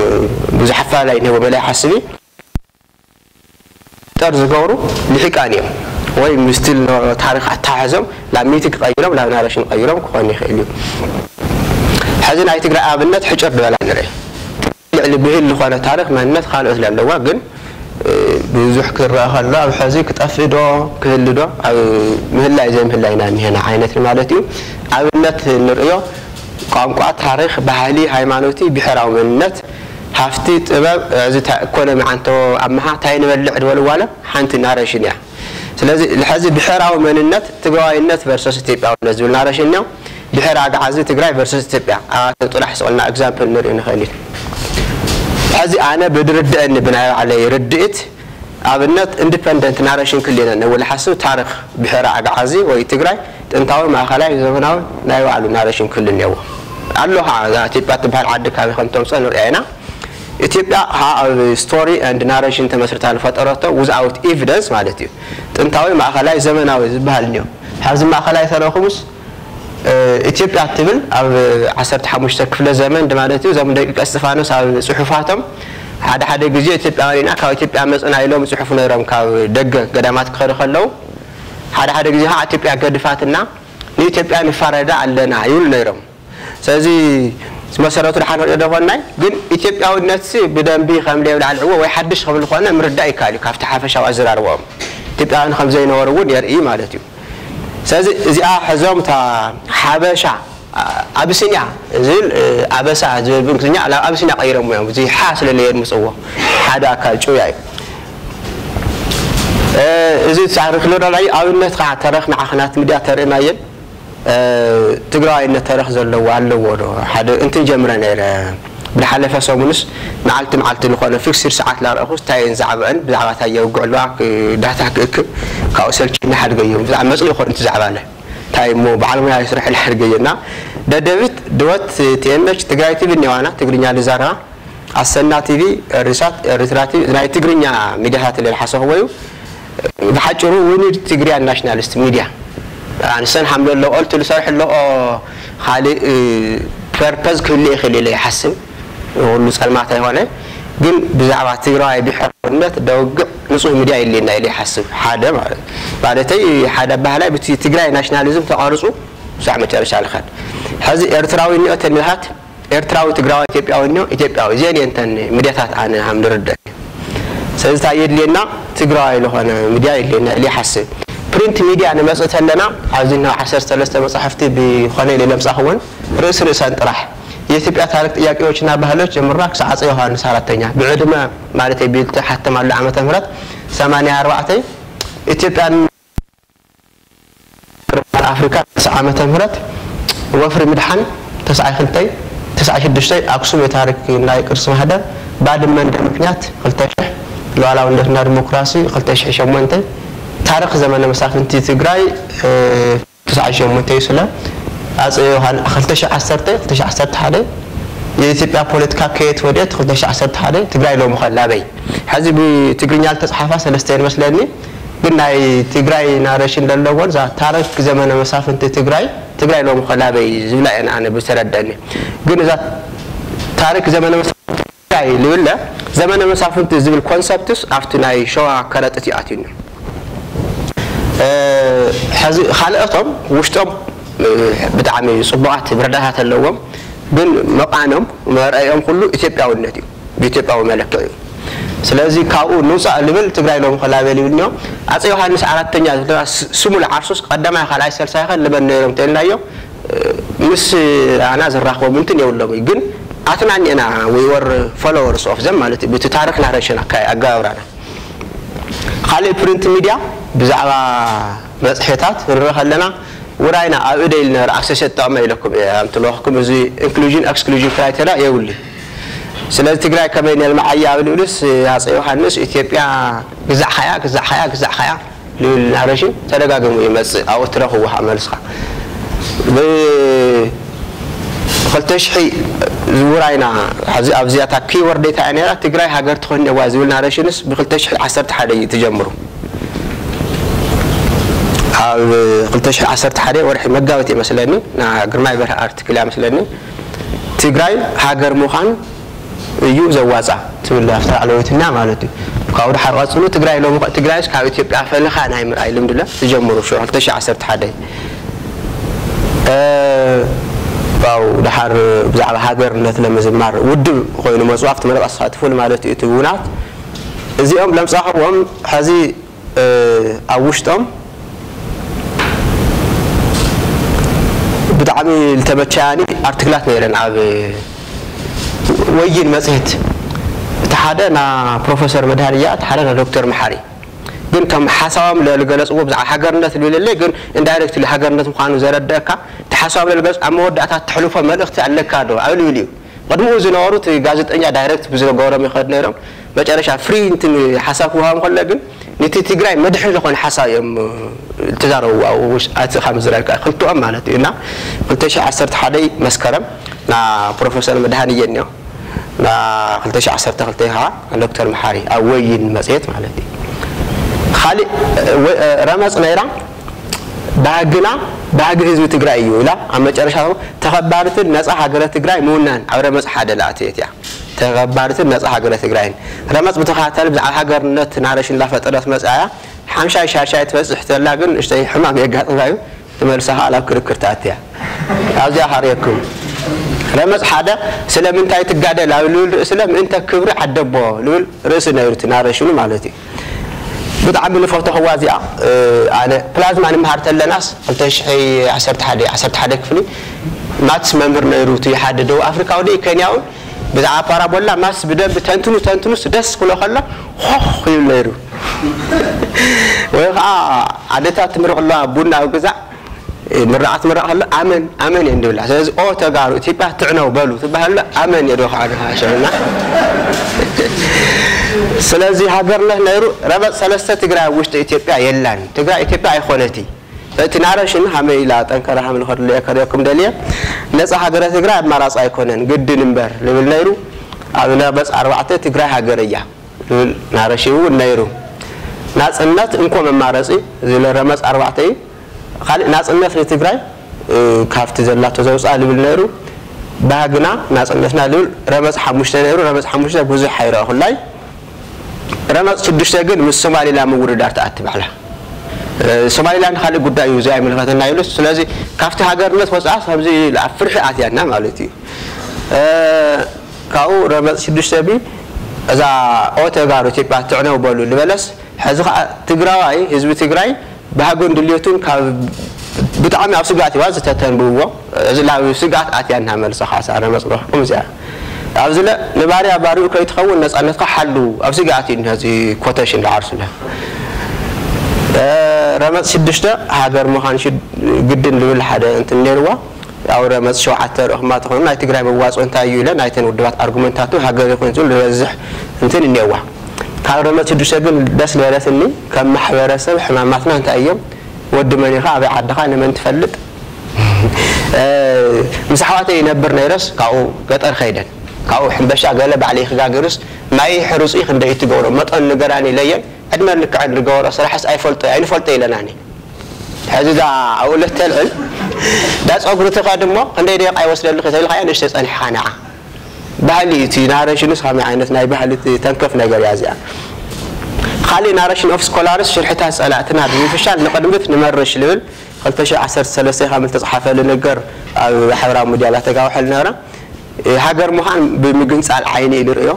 ብዙሕ ኣፈላለዩ ንህቦ በላይ ሓስብ ጠር ዝገብሩ ልሕቃን እዮም ወይ ምስትል ታሪክ ኣተሓሕዞም ናብ ሚቲ ክቀይሮም ናብ ናረሽ ቀይሮም ክኾኑ ይኽእል እዩ ሕዚ ናይ ትግራይ ኣብነት ሕጨር ብበላ ንርኢ ልዕሊ ብህል ዝኾነ ታሪክ መንነት ካልኦት ዘለዋ ግን ብዙሕ ክረአ ከሎ ኣብ ሕዚ ክጠፍእ ዶ ክህሊ ዶ ኣብ ምህላይ ዘይምህላይና እኒሄና ዓይነት ማለት እዩ ኣብነት ንሪዮ ቋንቋ ታሪክ ባህሊ ሃይማኖቲ ብሕራዊ መንነት ሃፍቲ ጥበብ ኮነ መዓንተ ኣመሓ እንታይ ንበልዕ ድበልዋለ ሓንቲ ናረሽን እያ ስለዚ ሕዚ ብሕራዊ መንነት ትግራዋይነት ቨርሰስ ኢትዮጵያውነት ዝብል ናረሽን እኒዮ ድሕሪ ኣጋዓዚ ትግራይ ቨርሰስ ኢትዮጵያ ኣባትን ጥራሕ ስቕልና ኤግዛምፕል ንሪኢ ንኽእል እዩ ሕዚ ኣነ ብድርድአኒ ብናይ ባዕለይ ርድኢት ኣብነት ኢንዲፐንደንት ናረሽን ክልየነ ንውል ሓስብ ታሪክ ብሕሪ ኣጋዓዚ ወይ ትግራይ ጥንታዊ ማእከላይ ዘመናዊ ናይ ባዕሉ ናለ ሽምክል እኒዎ ኣሎ ከዓ እዛ ኢትዮጵያ ትበሃል ዓዲ ካብ ከም ተምፀ ንሪኣ ኢና ኢትዮጵያ ኣብ ስቶሪ ንድ ናሬሽን ተመስርታ ዝፈጠረቶ ውዝኣውት ኤቪደንስ ማለት እዩ ጥንታዊ ማእከላይ ዘመናዊ ዝበሃል እኒኦ ሓብዚ ማእከላይ ተረኹምስ ኢትዮጵያ ትብል ኣብ 15 ክፍለ ዘመን ማለት እዩ እዞም ደቂቀ እስጢፋኖስ ኣብ ፅሑፋቶም ሓደ ሓደ ግዜ ኢትዮጵያውያን ኢና ካብ ኢትዮጵያ መፅና ኢሎም ፅሑፍ ነይሮም ካብ ደገ ገዳማት ክኸዱ ከለዉ ሓደ ሓደ ግዜ ከዓ ኢትዮጵያ ገድፋትና ንኢትዮጵያ ንፋረዳ ኣለና ይብሉ ነይሮም ስለዚ መሰረቱ ድሓን ክሪኦ ዶኾናይ ግን ኢትዮጵያውነት ብደንቢ ከም ለየብላዕልዕዎ ወይ ሓድሽ ክብል ኮነ ምርዳእ ይከኣል እዩ ካብቲ ሓፈሻዊ ኣዘራርቦኦም ኢትዮጵያውያን ከም ዘይነበሩ እውን የርኢ ማለት እዩ ስለዚ እዚኣ ሕዞም እታ ሓበሻ ኣብስንያ ዝብል ኣበሳ ዝብል ብእንግሊዝኛ ናብ ኣብስንያ ቀይሮም እዮም እዚ ሓ ስለለየ ድምፅዎ ሓደ ኣካል ጩያ እዩ እዚ ሳሕርክሎናናዩ ኣብነት ከዓ ተረክ ንዓክናት ሚድያ ተርእናየን ትግራዋይነት ተረክ ዘለዎ ኣለዎ ዶ ሓደ እንትን ጀምረ ነረ ብዝሓለፈ ሰሙንስ መዓልቲ መዓልቲ ዝኾነ ፍክሲር ሰዓት ናረእኹ ታየን ዛዕበአን ብዛዕባ እታ የውግዕልዋ ዳታ ክእክብ ካብኡ ሰልኪና ሓድገዮም ብዛዕ መፅ ይኮን እቲ ዛዕባለ እንታይ ሞ በዓል ሞያ ስራሕ ልሓድገየና ደደቢት ድወት ቲኤምች ትግራይ ቲቪ እኒዋና ትግርኛ ዝዛረባ ኣሰና ቲቪ ርሳት ኤርትራ ቲቪ ናይ ትግርኛ ሚድያታት ለልሓሰኽዎ እዩ ብሓጭሩ ውሉድ ትግርያ ናሽናሊስት ሚድያ ኣንሰን ሓምለ ኣለኦ ዝሰርሕ ኣለኦ ካልእ ፐርፐዝ ክህል ይኽእል ኢለ ይሓስብ ኩሉ ፀልማት ኣይኮነ ግን ብዛዕባ ትግራዋይ ብሕርነት ደውግዕ ንፁህ ሚድያ የለየና ኢለ ይሓስብ ሓደ ማለተይ ሓደ ኣባህላይ ብቲ ትግራይ ናሽናሊዝም ተቐርፁ ሳዕ መጨረሻ ልኸል ሕዚ ኤርትራዊ እኒኦ ተን ኤርትራዊ ትግራዊ ኢትዮጵያዊ እኒኦ ኢትዮጵያዊ እዚአን እየንተን ሚድያታት ኣነ ንርደእ ስለዚ እንታይ የድልየና ትግራዋይ ዝኾነ ሚድያ የድልየና ኢል ይሓስብ ፕሪንት ሚድያ ንመፅእ ተለና ኣብዚ ናብ 13 መፅሕፍቲ ብኮነ ኢለ እውን ርእሲ ርእሰን ጥራሕ የኢትዮጵያ ታሪክ ና ባህሎች ጀምራ ክሳብ ዓፀ ዮሃንስ አራተኛ ብዕድመ ማለት ቢልቲ ሓተማሉ ዓመተ ምህረት 84 ኢትዮጵያ ኣፍሪካ ዓመተ ምህረት ወፍሪ ምድሓን 92 96 ኣክሱም የታሪክ ናይ ቅርሲ ማህደር ባድመ እንደ ምክንያት 2 ሉዓላውነትና ዲሞክራሲ 2008 ታሪክ ዘመነ መሳፍንቲ ትግራይ 98 እዩ ስለ ኣፄ ዮሃን 210 2011 የኢትዮጵያ ፖለቲካ ከየት ወዴት 211 ትግራይ ሎሚ ከላበይ ሕዚ ብትግርኛ ዝተፅሓፋ ሰለስተ እየን ግን ናይ ትግራይ ናሬሽን ዘለዎን ዛ ታሪክ ዘመነ መሳፍንቲ ትግራይ ትግራይ ሎሚ ከላበይ ዝብላ የ ኣነ ብዝተረደአኒ ግን እዛ ታሪክ ዘመነ መሳፍንቲ ትግራይ ልብለ ዘመነ መሳፍንት ዝብል ኮንሰፕትስ ኣብቲ ናይ ሸዋ ከረጥት ይኣትዩኒ ሕዚ ካልኦቶም ውሽጦም ብጣዕሚ ፅቡቃት ብረዳታት ኣለዎም ግን መቃኖም መርአዮም ኩሉ ኢትዮጵያውነት እዩ ብኢትዮጵያዊ መለክዕ እዩ ስለዚ ካብኡ ንውፃእ ልብል ትግራይ ሎም ክላበል ይብልኒ ኣፀ ዮሃንስ ኣራተኛ ስሙ ንዓርሱስ ቀዳማይ ካልኣይ ሰልሳይ ኸ ልበን ነይሮም ተልናዮ ምስ ኣና ዝራኽቦም እንትን የብሎም እዩ ግን أتمنى we were followers of them مالتي بتتعرف لهرشنا كاي أجاورانا خالي print media بزعبا መፅሒታት ንርኢ ከለና ውራይና ኣብ እደ ኢልና ርእሰ ሰጠቀመ ኢለኩም እንትለዋኩም እዚ ኢንክሉዥን ኤክስክሉዥን ክራይቴሪያ የብሉ ስለዚ ትግራይ ከመይ ነልማዓያ ኣብ ልብልስ ሃፀ ዮሃንስ ኢትዮጵያ ግዛዕ ሓያ ግዛዕ ሓያ ግዛዕ ሓያ ልብል ናረሽን ተደጋገሙ ይመፅእ ኣብኡ ትረኽቡ መልስኻ 200 ዝውራይና ኣብዚኣ ታኪ ወርደታ እያ ነራ ትግራይ ሃገር ትኮኒዋ ዝብል ናረሽንስ ብ211 እዩ ትጀምሩ ኣብ 211 ወርሒ መጋበት ይመስለኒ ግርማይ በርሀ ኣርትክል መስለኒ ትግራይ ሃገር ምዃን እዩ ዘዋፃ ትብል ኣፍታ ዕለወትና ማለት እዩ ካብኡ ድሓር ቀፅሉ ትግራይ ሎ ትግራይ ካብ ኢትዮጵያ ፈለኻ ናይ ምርኣይ ልምድለ ትጀምሩ 211 باو دحر بزعل هاجر نثنى مزمار ودو هناك مزوافت من الأصحاب هناك مالت يتبونات زي أم لم صاحبهم حزي أوشتهم بدعمي التمتشاني أرتكلات ميرن عبي ويجين مزهت تحدى نا بروفيسور مدهريات حدى نا دكتور محاري جن كم حسام للجلس وبز على حجر الناس اللي اللي جن إن دايركت لحجر الناس مخانو زاد دكا تحسام للجلس أما ود أتا تحلو فما لقت على كادو أولي ليو قد مو زنارو تي جازت إني دايركت بزلو جورا مخاد نيرم بس أنا شاف فري إنت حساب وها مخلا جن نتي تجري مدحين لقون حسايم تزارو أو وش أت خمس رايك خلتو أمانة إنا قلت إيش عصرت حدي مسكرم نا بروفيسور مدهاني جنيو نا قلت إيش عصرت قلت ها الدكتور محاري أوين مزيت معلتي خالق رمز نيرا باغنا باغ حزب تجرأ يولا أما جرش تخبارت نصا الناس حجرة تجرأ مونان أو رمز حدا لا تيتيا تخبرت الناس حجرة تجرأ رمز بتخاتل بزع حجر نت نعرش لا فطرت مزايا حمشا شاشاي تفز احتلا قل اشتي حمام يقعد غايو تمرسها على كركر تاتيا أزيا حريكم رمز حدا سلام انت تقعد لا لول سلام انت كبر عدبو لول رسنا يرتنا رشنو مالتي بدعا بلفرت هوازي اه انا بلازما انا مهارت الناس قلت شي عسرت حد عسرت حد كفلي ماتس ممبر نيروتي حد دو افريكا ودي كينيا بدعا بارابولا ماتس بدب بتنتنوس تنتنوس دس كل خلا خخ يميرو ويقع عدتا تمر الله بنا وكزا مرات مرات قال امن امن عند الله او تقارو تبع تعنا وبلو تبع امن يروح على هاشرنا ስለዚ ሃገርና ነይሩ ረበፅ ሰለስተ ትግራይ ውሽጢ ኢትዮጵያ የላን ትግራይ ኢትዮጵያ ኣይኮነት እቲ ናረሽን ሃመይ ኢላ ጠንከረ ሃም ንኸድልየ ከልየኩም ደልየ ነፃ ሃገረ ትግራይ ኣማራፂ ኣይኮነን ግድን እምበር ልብል ነይሩ ኣብ ረበፅ ኣርባዕተ ትግራይ ሃገር እያ ልብል ናረሽ እውን ነይሩ ናፅነት እንኮ መማረፂ እዚ ረመፅ ኣርባዕተ እዩ ካሊእ ናፅነት ንትግራይ ካብቲ ዘላቶ ዘውፅኣ ልብል ነይሩ ባህግና ናፅነትና ልብል ረመፅ ሓሙሽተ ነይሩ ረመፅ ሓሙሽተ ብዙሕ ሓይሮ ኩላይ ረመፅ ሽዱሽተ ግን ምስ ሶማሌላንድ ምውድዳር ተኣትብ ኣላ ሶማሌላንድ ካልእ ጉዳይ እዩ እዚኣ ይምልከተና ይብሉ ስለዚ ካብቲ ሃገርነት ወፃ ከምዚ ኣፍርሒ ኣትያና ማለት እዩ ካብኡ ረመፅ ሽዱሽተ ቢ እዛ ኦተጋሩ ኢትዮጵያ ትዕነው በሉ ዝበለስ ሕዚ ከዓ ትግራዋይ ህዝቢ ትግራይ ባህጎን ድልየቱን ካብ ብጣዕሚ ኣብ ስጋኣት እዋ ዝተተንብዎ እዚ ላብ ስጋኣት ኣትያና መልሶ ካሳ ረመፅ ረክኩም እዚኣ ኣብዚ ንባርያ ባርኡ ከይትኸውን ነፃነትካ ሓሉ ኣብዚ ጋኣት እዩ እዚ ኮተሽን ዳዓርሱለ ረመፅ ሽዱሽተ ሃገር ምዃን ግድን ዝብል ሓደ እንትን ነርዋ ኣብ ረመፅ ሸውዓተ ርእኹማ ትኾኑ ናይ ትግራይ መዋፅኦ እንታይ እዩ ኢለ ናይተን ውድባት ኣርጉመንታቱ ሃገር ይኮን ዝብል ዝበዝሕ እንትን እነዋ ካብ ረመፅ ሽዱሽተ ግን ደስ ዝበለትኒ ከም ማሕበረሰብ ሕማማትና እንታይ እዮም ወዲ መን ኢኻ ኣበይ ዓድኻ ንመን ትፈልጥ ምስ ሓዋተ ይነብር ነይረስ ካብኡ ገጠር ከይደን كاو حمبشا قلب علي خجاجرس ما يحرس إيه خندي تجوره ما تقول نجراني ليا أدم لك عن الجوره صراحة أي فلتة أي فلتة إلى ناني هذا دا أول تلعل داس أقول تقدم ما خندي ريق أي وصل لك زي أنا شتس أنا حانعة بحالي تي نارش نص هم عينة ناي بحالي تي تنكف نجار يازيع خالي نارش نوف سكولارس شرحتها سألعتنا بمن فشل نقدم بث نمرش لول قلت شو عسر سلسة هم التصحفة لنجر أو حرام مجالات جاو حلنا رأ ሃገር ምዃን ብምግንፃል ዓይነ ዝርእዮ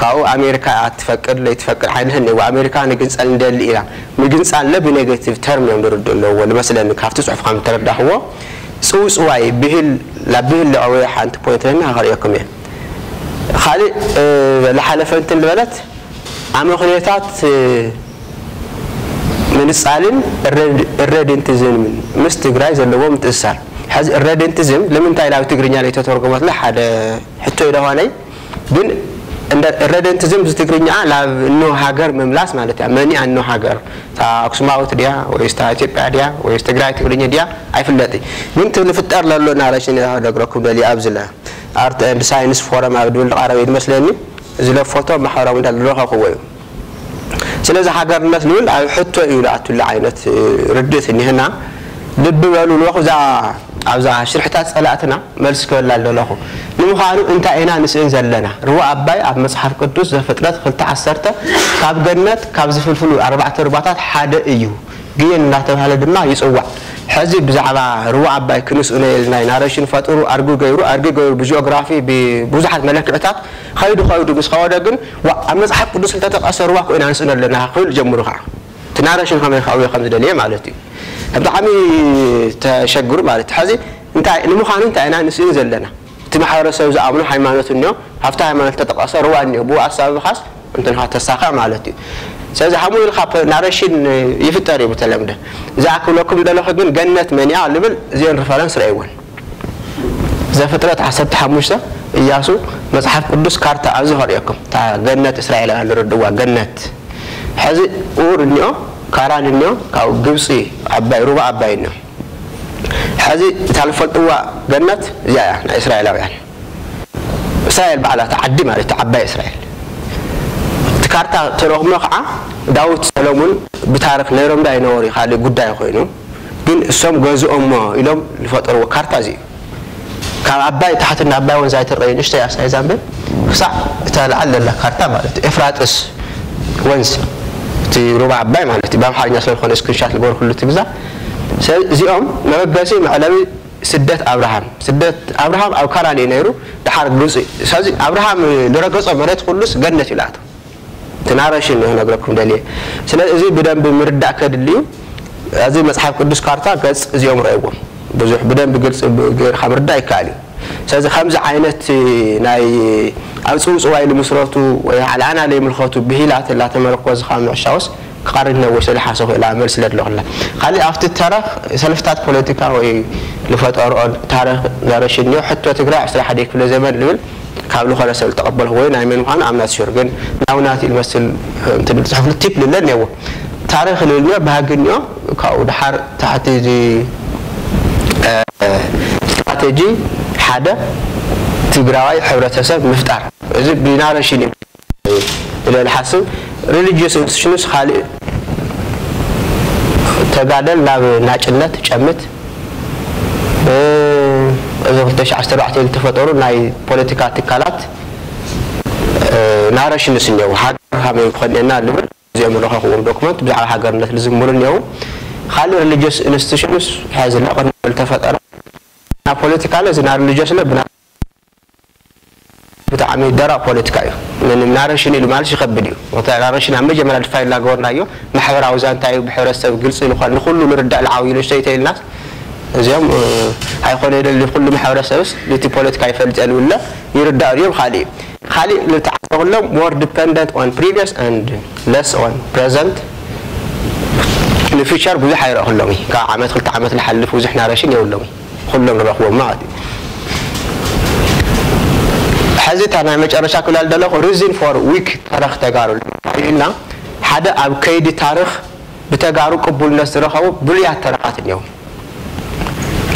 ካብኡ ኣሜሪካ ኣትፈቅድ ለይትፈቅድ ሓይልህን እዋ ኣሜሪካ ንግንፀል ንደሊ ኢላ ምግንፃለ ብኔጋቲቭ ተርም እዮም ዝርድኡ ኣለዎ ንመስለኒ ካብቲ ፅሑፍ ከም ተረዳኽዎ ፅውፅዋይ ብህል ብህል ለዕወዮ ሓንቲ ፖይንት ለና ከርእየኩም እየ ካልእ ዝሓለፈንትን ዝበለት ኣመ ኩነታት ምንፃልን እረድንትዝምን ምስ ትግራይ ዘለዎም ምትእስሳር ሕዚ ረድንቲዝም ለምንታይ ናብ ትግርኛ ዘይተተርጉመትለ ሓደ ሕቶ ዩ ደኾነይ ግን ረደንቲዝም ዝትግርኛ ናብ እኖ ሃገር ምምላስ ማለት እያ መኒኣ እኖ ሃገር ኣክሱማዊት ድያ ወይ ኢትዮጵያ ድያ ወይ ትግራይ ትግርኛ ድያ ኣይፍለጥ ግን ትንፍጠር ዘሎ ናረሽን ደግረኩም ደሊ ኣብዝለ ኣርት ኤንድ ፎረም ኣብ ድብል ዝቀረበ ድመስለኒ ፎቶ ማሕበራዊ ዳ ዝረኸኽዎ እዩ ስለዚ ሃገርነት ንብል ኣብ ሕቶ እዩ ዝኣትሉ ዓይነት ርድእት እኒሀና ببلو الوخ زع عزع شرحت أسئلتنا مالسك ولا اللوخ نمخانو أنت أنا نسين زلنا روا أباي أب مصحف قدوس فترة خلت عسرتة كاب جنة كاب زفل فلو أربعة ربعات حاد إيو جين لا تفعل دماء يسوع حزب بزعبا روا أباي كنس أنيل نارشين فاتورو أرجو غيرو أرجو غيرو بجغرافي ببزحت ملك عتاد خيدو خيدو مش خوادا جن وأمزحف قدوس أنت تقصر واقو أنا نسين زلنا خيل جمرها تنارشين خمين خاوي خمس دليل معلتي بعمي تشكر مع الاتحاد انت المخان انت انا نسين زلنا انت ما حرس وز امن حيمانه نيو حفتا حيمانه تطق اصر هو اني ابو اصاب خاص انت ها تساقع مالتي سيز حمو الخف نارشين يفطر يتلمده ذاك لكم دلو حقن جنت منيا لبل زين ريفرنس رايون ذا فتره حسبت حموشه اياسو مصحف قدس كارتا ازهر يكم تا جنت اسرائيل على الردوا جنت حزي اور نيو ካራን ካራንና ካብ ግብፂ ኣባይ ሩባ ኣባይ ና ሕዚ እታ ዝፈልጥዋ ገነት እዚኣ እያ ናይ እስራኤላውያን እስራኤል በዕላ ዓዲ ማለት እዩ ዓባይ እስራኤል እቲ ካርታ ተረክሞ ከዓ ዳዊት ሰሎሙን ብታሪክ ነይሮም ዳ ይነበሩ ካልእ ጉዳይ ኮይኑ ግን እሶም ገዝኦሞ ኢሎም ዝፈጠርዎ ካርታ እዚ እዩ ካብ ኣባይ ታሕቲ ንኣባይ ወንዛ ትረአዩ ንእሽተይ ኣሳይ ዛንበብ ክሳዕ እታ ላዓል ዘላ ካርታ ማለት እዩ ኤፍራጥስ ወንስ እቲ ሩባ ዓባይ ማለት እዩ ብኣምሓርኛ ስለዝኮነ እስክንሻት ዝገበሩ ኩሉ እቲ ግዛ እዚኦም መበገሲ መዕለዊ ስደት ኣብርሃም ስደት ኣብርሃም ኣብ ካናን እዩ ነይሩ ድሓር ግብፂ ስለዚ ኣብርሃም ዝረገፆ መሬት ኩሉስ ገነት እዩ ለኣቶ እቲ ናረሽን ክነግረኩም ደልየ ስለዚ እዚ ብደንቢ ምርዳእ ከድልዩ እዚ መፅሓፍ ቅዱስ ካርታ ገፅ እዚኦም ረእይዎም ብዙሕ ብደንብ ግልፂ ከምርዳእ ይከኣል እዩ سازي خمس عينات ناي أوسوس واي لمسراته ويعلان عليه ملخاته بهيلات اللي تمركز خام عشاوس قارننا وسلحة سوف إلى أمير سلاد لغلا خلي أفت التاريخ سلفتات بوليتيكا وي لفات أرقل تاريخ نارش النيو حتى تقرع سلاح حديك في الزمن لبل كابلو خلاص التقبل هو نايمين وحان عم ناس شرقين ناوناتي المسل تبل تصحف التيب للن يو تاريخ للنيو بهاق النيو كاو دحار تحتي جي ሓደ ትግራዋይ ሕብረተሰብ ምፍጣር እዚ ብናረሽን ስለዝሓስብ ሪሊጅስ ኢንስቲቱሽንስ ካሊእ ተጋደል ናብ ናጭነት ጨምት እዚ 214 ዝተፈጠሩ ናይ ፖለቲካ ትካላት ናረሽንስ እኒአዉ ሃገር ከመይ ክኸኒአና ልብል እዚኦም ረኸኽዎም ዶክመንት ብዛዕባ ሃገርነት ዝምሩ እኒአዉ ካሊእ ሪሊጅስ ኢንስቲቱሽንስ ሕዚ ላቕድሚ ዝተፈጠረ ናብ ፖለቲካ ኣሎ እዚ ናብ ሪሊጅስ ኣሎ ብና ብጣዕሚ ደረቕ ፖለቲካ እዩ ናረሽን ኢሉ ማለት ይከብድ እዩ ናረሽን ኣብ መጀመርያ ድፋይ እናገበርናዮ ማሕበራዊ ዛንታ እዩ ብሕብረተሰብ ግልፂ ንኮን ንኩሉ ንርዳእ ንዓብዩ ንእሽተይ ተይልናስ እዚኦም ኣይኮነ የደሊ ኩሉ ማሕበረሰብስ ነቲ ፖለቲካ ይፈልፀን ውለ ይርዳእ ድዮም ካሊእ እዩ ካሊእ ንተዓሰ ኩሎም ሞር ዲፐንደንት ኦን ፕሪቪየስ ኣንድ ለስ ኦን ፕረዘንት ንፊቸር ብዙሕ ኣይረእክሎም ካብ ዓመት ክልተ ዓመት ዝሓልፍ ብዙሕ ናረሽን የብሎም እዩ ኩሎም ንረኽቦም ማለት እዩ ሕዚ እታ ናይ መጨረሻ ክብላል ደለኹ ሪዝን ፎር ዊክ ተረክ ተጋሩ ኢልና ሓደ ኣብ ከይዲ ታሪክ ብተጋሩ ቅቡልነት ዝረኸቡ ብሉያት ተረኻት እኒሄው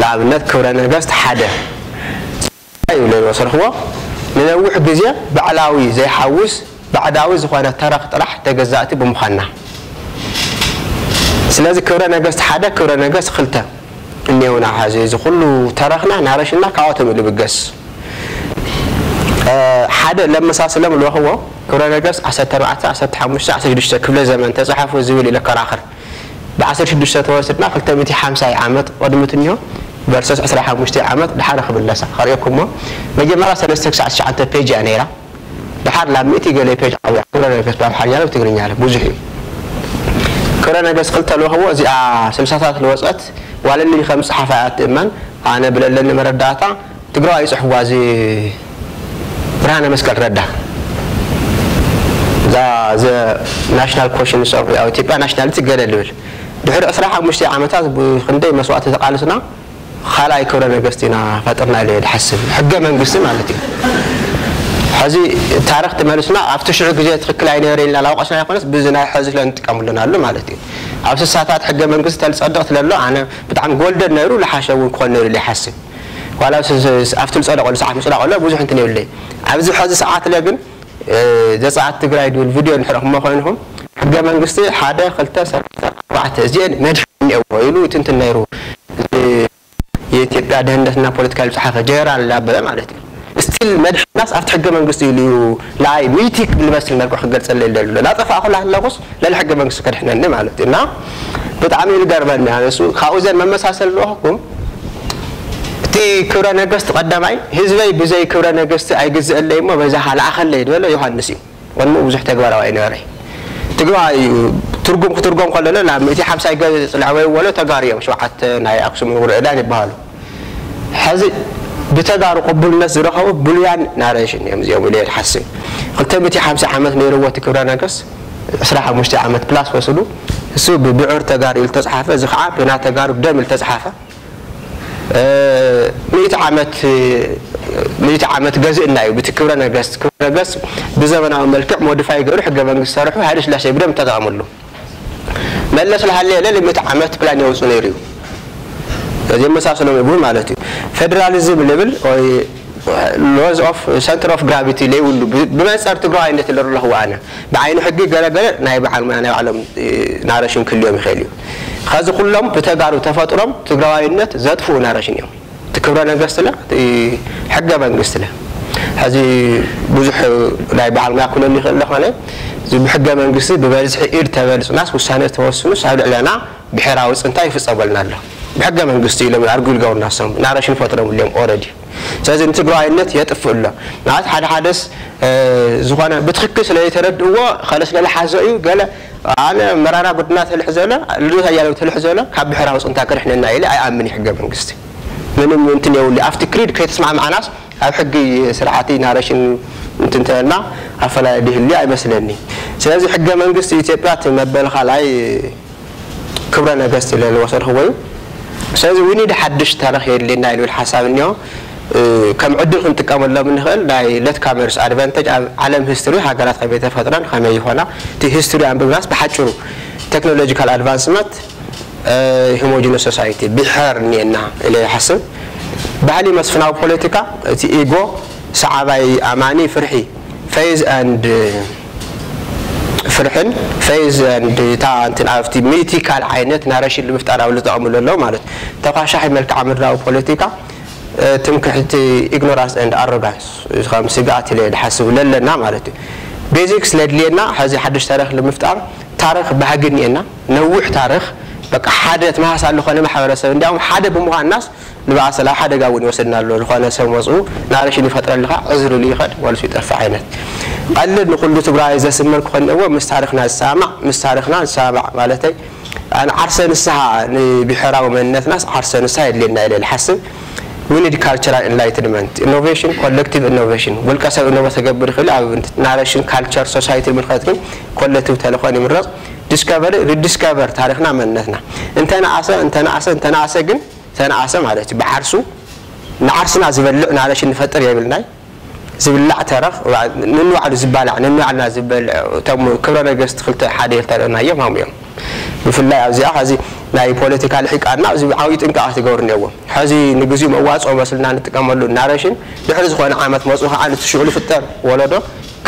ንኣብነት ክብረ ነገስት ሓደ ይብሎ ይወስርኽዎ ንነዊሕ ግዜ ባዕላዊ ዘይሓውስ ባዕዳዊ ዝኾነ ተረኽ ጥራሕ ተገዛእቲ ብምዃንና ስለዚ ክብረ ነገስቲ ሓደ ክብረ ነገስቲ ክልተ نيونا حازي زي خلو ترخنا نارشنا كاوتم اللي بقس أه حدا لما صار سلم اللي هو كورا نقص عسد ترعته عسد حمشة عسد جدشة كل زمن تزحف وزيول إلى كراخر بعسد جدشة تواسدنا فلتا متي حمسي عامت ودمتنيو برسس عسد حمشة عامت بحار خب اللسا خريكم ما جي مرة سلستك سعش عانتا بيج عنيرا بحار لاميتي قلي بيج عوية كورا نقص بحار حيالة وتقرين يالة بوزحي كورا نقص قلتا له هو زي آه سلسات الوسط ولن خمس حفاءات إمان أنا بل لن مرداتا تقرأ أي صحوازي رانا مسكر ردا ذا ذا ناشنال كوشن سوف أو تيبا ناشنال تقرأ لول دحر أسراحة مشتي عامتات بخندي مسوات تقالسنا خلاي كورونا قستينا فترنا لي الحسن حقا من قستي مالتي حزي تاريخ تمارسنا عفتش شعور بزيت رين لا لا وقشنا يقنس بزنا حزي لن تكامل لنا اللو مالتي أو ساعات حق من قصة الصدق تلا له أنا بتعم جولدر نيرو لحاشة ونكون نيرو اللي حاسب ولا أفتح الصدق ولا ساعة مش لا ولا بوزح تني ولا عبز حاز ساعات لابن ذا ساعة تقرأ الفيديو نحن هم خوينهم حق من قصة حدا خلته سر بعد زين ما جفني أوله تنت نيرو يتبعد هندسنا بوليتيكال صحافة جيرال لا بلا معلتين ستيل مدح ناس افتح حق من قصدي اللي لاي ميتيك بالبس اللي نروح نقدر سلي لا تفع كل هلا قص لا الحق من قصدي كده إحنا نم على تنا بتعامل الدار بني هذا سو خاوزين ما مساس اللهكم تي كورا نقص تقدم أي هزوي بزي كورا نقص أي جزء اللي ما بزح على آخر اللي ولا يوحنا نسي ونمو بزح تقبل وين غيري تقوى ترقم ترقم قال لا لا ميتي حمسة جزء العوي ولا تقاريه مش وقت ناي أقسم يقول إداني بحاله حزي ብተጋሩ ቅቡልነት ዝረኸቡ ብሉያን ናረሽን እዮም እዚኦም ኢሉ የልሓስብ 250 ዓመት ነይርዎ እቲ ክብረ ነገስ 25 ዓመት ፕላስ ወስዱ እሱ ብብዑር ተጋሩ ኢሉ ተፅሓፈ እዚ ከዓ ብና ተጋሩ ደም ኢሉ ተፅሓፈ ምእቲ ዓመት ገዝእና እዩ ብቲ ክብረ ነገስት ክብረ ነገስት ብዘመናዊ መልክዕ ሞዲፋይ ገይሩ ሕገ መንግስቲ ሰርሑ ሃይለ ስላሴ ብደም ተጠቐምሉ መለስ ዝሃለየ ለሊ ምእቲ ዓመት ፕላን የውፅኡ ነይሩ እዩ እዚ መሳሰሎም ይብሉ ማለት እዩ ፌደራሊዝም ዝብል ሎዝ ኦፍ ሰንተር ኦፍ ግራቪቲ ዘይብሉ ብመንፀር ትግራይ ዓይነት ለረለኽዎ ኣነ ብዓይኒ ሕጊ ገለገለ ናይ በዓል ናይ ባዕሎም ናረሽን ክህልዮም ይኽእል እዩ ከዚ ኩሎም ብተጋሩ ተፈጥሮም ትግራዋይነት ዘጥፍኡ ናረሽን እዮም እቲ ክብረ ነገስትለ ሕገ መንግስትለ ሕዚ ብዙሕ ናይ በዓል ሞያ ክብለሉ ይኽእል ዝኾነ ብሕገ መንግስቲ ብበዝሒ ኢድ ተበልፅናስ ውሳነ ተወስኑስ ኣብ ልዕለና ብሕራዊ ፅንታ ይፍፀመልና ኣሎ بحق منقستي لما عرقول قور ناسهم نعرف شو فترة اليوم أوردي سازي أنت قراءة النت يتقف له نعرف حد حدس آه، زخانة بتخكس لا يترد هو خلصنا لحزقي قال أنا مرارة بدنا تلحزله لوها يالو تلحزله كاب حراوس أنت كرحنا النايلة أي آمني حق منقستي من يمكن يولي أفتي كريد كي تسمع مع ناس ኣብ ሕጊ ስርዓቲ ናረሽን እንትንተበልና ኣፈላሊ ድህልዩ ኣይመስለኒ ስለዚ ሕገ መንግስቲ ኢትዮጵያ እቲ መበል ካልኣይ ክብረ ነገስቲ ኢለ ዝወሰድክዎ እዩ ስለዚ ውኒድ ሓድሽ ታሪክ የድልና ኢልብል ሓሳብ እኒኦ ከም ዕድል ክንጥቀመሎም ንኽእል ናይ ለት ካመርስ ኣድቫንቴጅ ኣብ ዓለም ሂስትሪ ሃገራት ከመይ ተፈጥረን ከመይ ይኮና እቲ ሂስትሪ ኣንብብናስ ብሓጭሩ ቴክኖሎጂካል ኣድቫንስመንት ሂሞጂኖ ሶሳይቲ ብሕር እኒአና ኢለ ይሓስብ ባህሊ መስፍናዊ ፖለቲካ እቲ ኢጎ ሰዓባይ ኣማኒ ፍርሒ ፌዝ ኣንድ ፍርሕን ፈይዘን ብታ እንትን ኣብቲ ሚሊቲካል ዓይነት ናረሽን ንምፍጣር ኣብ ዝጠቐምሉ ኣሎ ማለት እዩ ተኳሻሒ መልክዓ ምድራዊ ፖለቲካ ትምክሕቲ ኢግኖራንስ ኤንድ ኣሮጋንስ ከም ስጋኣት ኢለ ዝሓስብ ዘለና ማለት እዩ ቤዚክስ ለድልየና ሕዚ ሓድሽ ታሪክ ንምፍጣር ታሪክ ባህግን እየና ነዊሕ ታሪክ በቃ ሓደ ተመሳሳሊ ዝኾነ ማሕበረሰብ እንዲያውም ሓደ ብምዃን ብምዃንናስ ንባዕሰላ ሓደጋ እውን ይወስድና ኣሎ ዝኾነ ሰብ መፅኡ ናረሽን ይፈጥረልካ ዕዝርሉ ይኸድ ወልሱ ይጠፍእ ዓይነት ቀልድ ንኩሉ ትግራይ ዘስምር ክኾን ምስ ታሪክና ዝሰማዕ ምስ ታሪክና ዝሰማዕ ማለተይ ዓርሰ ንስሓ ንብሕራዊ መንነትናስ ዓርሰ ንስሓ የድልየና ኢለ ዝሓስብ ዊኒድ ካልቸራል ኢንላይትንመንት ኢኖቬሽን ኮሌክቲቭ ኢኖቬሽን ውልቀ ሰብ ኢኖቨ ተገብር ይኽእል ኣብ ናሬሽን ካልቸር ሶሳይቲ ምልከት ግን ኮሌክቲቭ ተልኾን ይምረፅ ዲስከቨሪ ሪዲስከቨር ታሪክና መንነትና እንተነኣሰ እንተነኣሰ እንተነኣሰ ግን ተነኣሰ ማለት እዩ ብዓርሱ ንዓርስና ዝበልዕ ናለሽ ንፈጥር የብልናይ ዝብላዕ ተረኽ ንንባዕሉ ዝባላዕ ንንባዕልና ዝበልዕ እቶም ክብረ ነገስቲ ክልተ ሓደ ይርተለና እዮም ማም እዮም ብፍላይ ኣብዚኣ ከዚ ናይ ፖለቲካ ልሒቃና ኣብዚ ዓብዪ ጥንቃቐ ትገብሩ እኒአዎም ሕዚ ንግዜኡ መዋፅኦ መስልና ንጥቀመሉ እናረሽን ድሕሪ ዝኾነ ዓመት መፁ ከዓ ንትሽዑሉ ፍጠር ወለዶ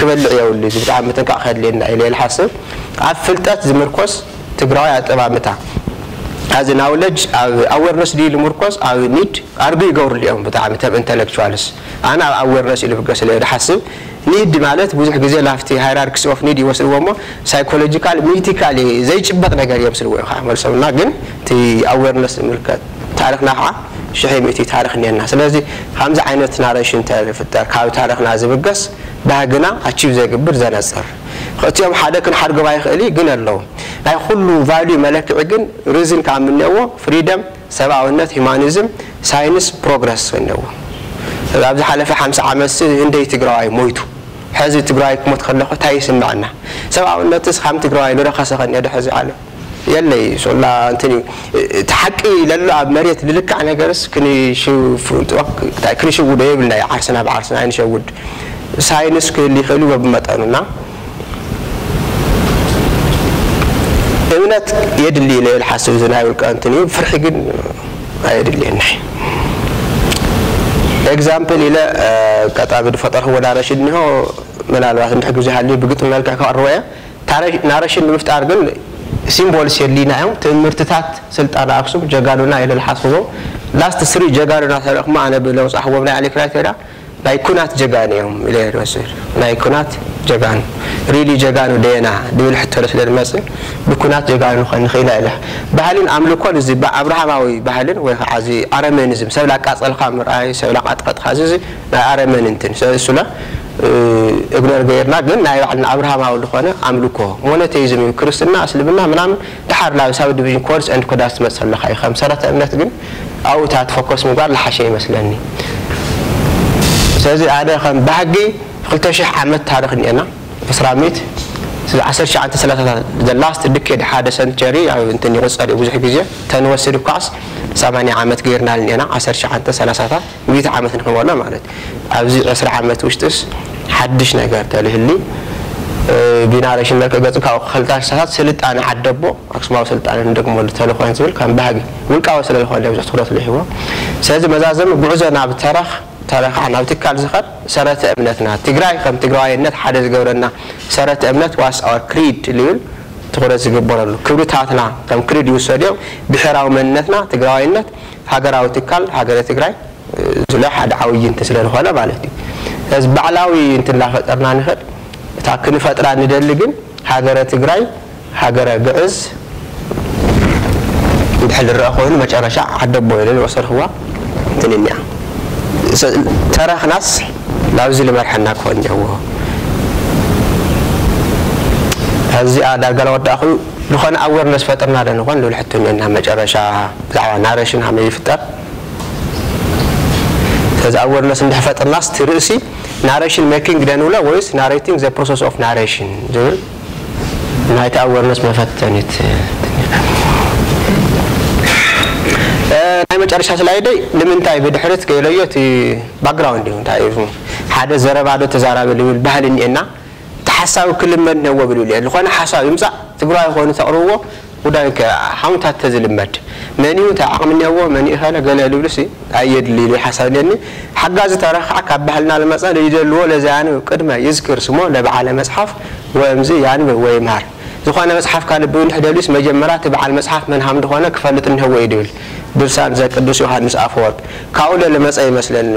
كبلع يا ولدي زبد عم تقع خد لنا إلى الحاسب عفلتات زمركوس تقرأ يا تبع متع هذا نولج أول ناس دي المركوس أو نيد عربي جور اليوم بتاع متعب انتلكتوالس أنا أول ناس اللي بقص اللي حاسب نيد مالت بوزح جزء لافتي هيراركس اوف نيد يوصل وما سايكولوجيكال ميتيكال زي شبه نقدر يوصل وما خلاص مثلا ناقن تي أول ناس المركات تعرف نحى شحيم تي تعرف لازم خمسة عينات ناريشن تعرف التا كاو تعرف بقص ዳግና ኣቺቭ ዘይግብር ዘነፅር እቲኦም ሓደ ክንሓድጎም ኣይኽእል ግን ኣለዉ ናይ ኩሉ ቫልዩ መለክዒ ግን ሪዝን ካብ ምንኤዎ ፍሪደም ሰብኣውነት ሂማኒዝም ሳይንስ ፕሮግረስ እነዎ ኣብ ዝሓለፈ 50 ዓመት እንደይ ትግራዋይ ሞይቱ ሕዚ ትግራዋይ ክሞት ከለኹ እንታይ ይስምዐና ሰብኣውነትስ ከም ትግራዋይ ዝረኸሰ ኸኒአ ዶ ሕዚ ዓለም የለይ ሶላ እንትን እቲ ሓቂ ለሎ ኣብ መሬት ዝልካዕ ነገርስ ክንሽውዶ የብልና ዓርስና ብዓርስና ኣይንሸውድ ሳይንስ ክህል ይኽእሉ በብመጠኑና እምነት የድል ልብል ሓስብ እዚ ናይ ውልቀ እንትን እዩ ፍርሒ ግን ኣየድልየና ኤግዛምፕል ኢለ ቀጣቢ ድፈጠርክዎ ዳረሽን እኒሆ ምናልባት እንድሕ ግዜ ሃልዩ ብግጥም መልክዕ ክቐርቦ እየ ናረሽን ንምፍጣር ግን ሲምቦልስ የድሊና እዮም ትምህርትታት ስልጣን ኣክሱም ጀጋኑና ኢለ ዝሓስብዎም ላስት ስሪ ጀጋኑና ተረክሞ ኣነ ብለውፃሕዎም ናይ ዓሊ ክራይቴሪያ ናይ ኩናት ጀጋን እዮም ኢለ ንወስድ ናይ ኩናት ጀጋኑ ሪሊ ጀጋኑ ደና ድብል ሕተሎ ስለ ንመፅእ ብኩናት ጀጋኑ ንኾን ንኽእልና ኢለ ባህልን ኣምልኮን እዚ ኣብርሃማዊ ባህልን ወይ ከዓ እዚ ኣረመኒዝም ሰብ ላቃፀልካ ምርኣይ ሰብ ላቃጥቀጥካ እዚ ናይ ኣረመን እንትን እሱና እግነር ገይርና ግን ናይ ባዕልና ኣብርሃማዊ ዝኾነ ኣምልኮ ሞኖቴይዝም እዩ ክርስትና እስልምና ምናምን ድሓር ናብ ሳብ ዲቪዥን ኮርስ ኤንድ ኮዳስ ትመፅእ ኣለካ እዩ ከም ሰረተ እምነት ግን ኣብኡታት ትፎከስ ምግባር ዝሓሸ ይመስለኒ ስለዚ ኣነ ከም ብሓቂ 200 ዓመት ታሪክ እኒአና በስራሚት ስለ 1930 ዘላስት ድኬድ ሓደ ሰንቸሪ ኣብ እንትን ይቁፀር እዩ ብዙሕ ግዜ ተንወስድ እኳስ 80 ዓመት ገይርና ልኒአና 1930ታት 100 ዓመት ንክበሎ ማለት ኣብዚ 20 ዓመት ውሽጥስ ሓድሽ ነገር ተልህሊ ቢናሬሽን መልክዕ ገፅ ካብ ክልተ ሽሳታት ስልጣነ ዓደቦ ኣክሱማዊ ስልጣነ ንደግመሉ ተልኮን ዝብል ከም ባህጊ ውልቃዊ ስለዝኾነ ብዙሕ ትኩረት ዝህቦ ስለዚ መዛዘም ጉዕዞ ናብ ተረኽ ተረኻ ናብ ትካል ዝኸድ ሰረተ እምነትና ትግራይ ከም ትግራዋይነት ሓደ ዝገብረና ሰረተ እምነት ዋስ ኣወር ክሪድ ዝብል ትኩረት ዝግበረሉ ክብርታትና ከም ክሪድ ይውሰድ ይውሰድዮም ብሕራዊ መንነትና ትግራዋይነት ሃገራዊ ትካል ሃገረ ትግራይ ዝብሎ ሓደ ዓብይ እንት ስለ ዝኾነ ማለት እዩ እዚ ባዕላዊ እንት እናፈጠርና ንኽእል እታ ክንፈጥራ ንደሊ ግን ሃገረ ትግራይ ሃገረ ግዕዝ እንድሕል ዝረአ ኮይኑ መጨረሻ ዓደቦ ኢለ ዝወሰድኽዋ እንትን እኒኣ ተረኽናስ ናብዚ ዝመርሐና ክኾን ጀዎ እዚኣ ዳርጋ ወዳእኹ ዝኾነ ኣዌርነስ ፈጥርና ዶንኾን ዝብል ሕቶ እኒአና መጨረሻ ብዛዕባ ናረሽን ከመይ ይፍጠር ስለዚ ኣዌርነስ እንድሕፈጥርናስ እቲ ርእሲ ናሬሽን ሜኪንግ ደንብሎ ወይስ ናሬቲንግ ዘ ፕሮሰስ ኦፍ ናሬሽን ዝብል ናይቲ ኣዌርነስ መፈተኒት ናይ መጨረሻ ስላይደይ ንምንታይ ብድሕሪት ገይለዮ እቲ ባክግራውንድ እዩ እንታይ እዩ ሓደ ዘረባዶ ተዛራበ ዝብል ባህሊ እኒአና እቲ ሓሳብ ክልመድ ነዎ ብል ብል ዝኾነ ሓሳብ ይምፃእ ትግራይ ኮይኑ ተቕርብዎ ጉዳይ ሓሙታት ተዝልመድ መንኡ እንታይ ዓቕሚ እኒአዎ መኒኡ ኸለ ገለ ልብሉሲ ኣየድሊ ኢሉ ሓሳብ እኒአኒ ሓጋዚ ተረ ከዓ ካብ ባህልና ዝመፀ ዝደልዎ ለዚ ያንብ ቅድመ ይዝክር ስሞ ለበዓለ መፅሓፍ ወምዚ ያንብ ወይ ይምሃር ዝኾነ መፅሓፍ ካ ልብ ንሕደልዩስ መጀመርያ እቲ በዓል መፅሓፍ መንሃም ድኾነ ክፈልጥ እንህወ እዩ ድብል ድርሳን ዘቅዱስ ዮሃንስ ኣፈወርቅ ካብኡ ለለመፀ ይመስለኒ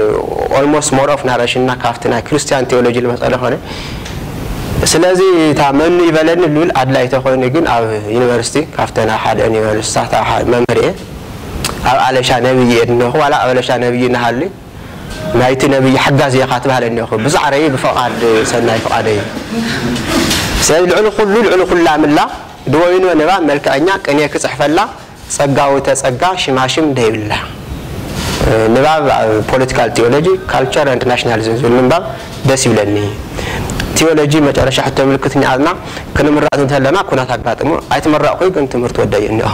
ኦልሞስት ሞርኦፍ ናረሽና ካብቲ ናይ ክርስቲያን ቴዎሎጂ ልመፀለ ኮነ ስለዚ እታ መኑ ይበለኒ ልብል ኣድላይተ ኮይኑ ግን ኣብ ዩኒቨርሲቲ ካብተን ኣብ ሓደ ዩኒቨርሲቲታት መምህርየ ኣብ ኣለሻ ነብይ እየ ድንኹ ዋላ ኣብ ኣለሻ ነብይ እናሃሉይ ናይቲ ነብይ ሓጋዝ እየካ ትባሃል እኒኹ ብዛዕረይ ብፈቓድ ሰናይ ፈቓደ እዩ ስለዚ ልዕሊ ኩሉ ልዕሊ ኩላ ምላ ድወይኖ ንባ መልክዐኛ ቅኔ ክፅሕፈላ ፀጋዊ ተፀጋ ሽማሽም ደይብላ ንባብ ኣብ ፖለቲካል ቴዎሎጂ ካልቸር ንድ ዝብል ምንባብ ደስ ይብለኒ ቴዎሎጂ መጨረሻ ሕቶ ምልክት ኒኣዝና ክንምራቅ እንተለና ኩናት ኣጋጥሞ ኣይትመራእ ኮይ ግን ትምህርቲ ወደ እዩ እኒኦ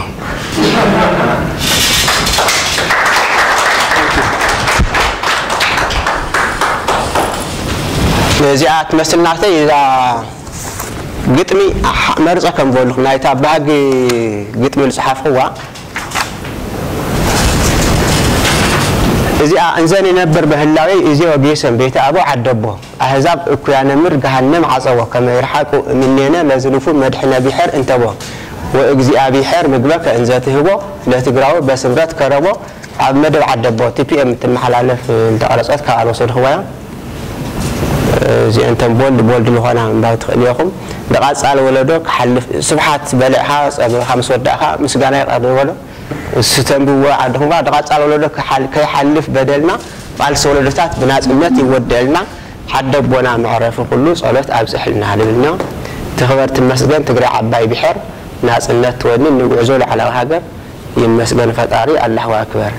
እዚኣ ትመስል ናተይ ግጥሚ መርፀ ከም በልኩ ናይታ ባህጊ ግጥሚ ዝፅሓፍዋ እዚኣ እንዘን የነብር በህላዊ እዚ ወጌሰን ቤተ ኣቦ ዓደቦ ኣህዛብ እኩያ ነምር ገሃነም ዓፀቦ ከመ ይርሓቁ እምኔነ መዝልፉ መድሕነ ቢሕር እንተቦ ወእግዚኣብሔር ምግበከ እንዘትህቦ ለትግራዊ በስምረት ከረቦ ኣብ መደብ ዓደቦ ቲፒኤም እትመሓላለፍ እንተቀረፀት ካብ ኣልወሰድኽወያ እዚአንተም ቦልድ ቦልድ ዝኾና እምባብ ትኽእል ኢኹም ንቐፃል ወለዶ ክሓልፍ ስብሓት በልዕኻ ፀጉርኻ ምስ ወዳእኻ ምስጋና ይቐርበሎ ስተንብዎ ዓድኹም ንቐፃል ወለዶ ከይሓልፍ በደልና ቃልሲ ወለዶታት ብናፅነት ይወደልና ሓደ ቦና መዕረፊ ኩሉ ፀሎት ኣብፅሕልና ልብልና ትኽበርቲ መስገን ትግራይ ዓባይ ብሕር ናፅነት ትወኒ ንጉዕዞ ላዕላዊ ሃገር ይመስገን ፈጣሪ ኣላህዋ ክበር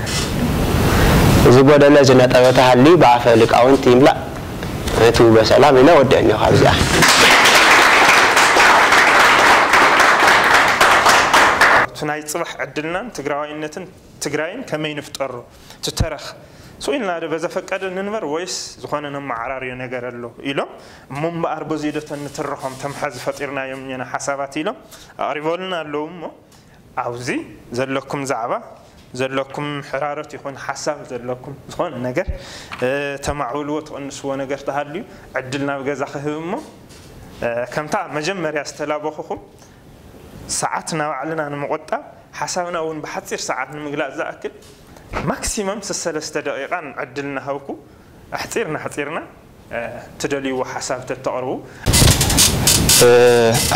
እዚ ጎደለ ዝነጠበ ተሃልዩ ብኣፈ ሊቃውንቲ ይምላእ በእቱ በሰላም ኢና ወደኛው ካብዚኣ ናይ ፅባሕ ዕድልናን ትግራዋይነትን ትግራይን ከመይ ንፍጠሩ ትተረኽ ስኢልና ዶ በዘፈቀደ ንንበር ወይስ ዝኾነ ነመዓራርዮ ነገር ኣሎ ኢሎም እሞ እምበኣር በዙይ ዶ ተንትረኾም ተምሓዝ ፈጢርናዮም እኛና ሓሳባት ኢሎም ኣቕሪበሉና ኣለዉ እሞ ኣብዙ ዘለኩም ዛዕባ ዘለኩም ሕራረት ይኹን ሓሳብ ዘለኩም ዝኾነ ነገር ተማዕብልዎ ትቕንስዎ ነገር ተሃልዩ ዕድል ናብ ገዛ ክህብ እሞ ከምታ መጀመርያ ዝተላበኹኹም ሰዓት ናብ ባዕልና ንምቁጣብ ሓሳብና እውን ብሓፂር ሰዓት ንምግላእ ዝኣክል ማክሲመም ስሰለስተ ደቂቓን ዕድል እናሃብኩ ኣሕፂርና ኣሕፂርና تدليو حساب تتقربو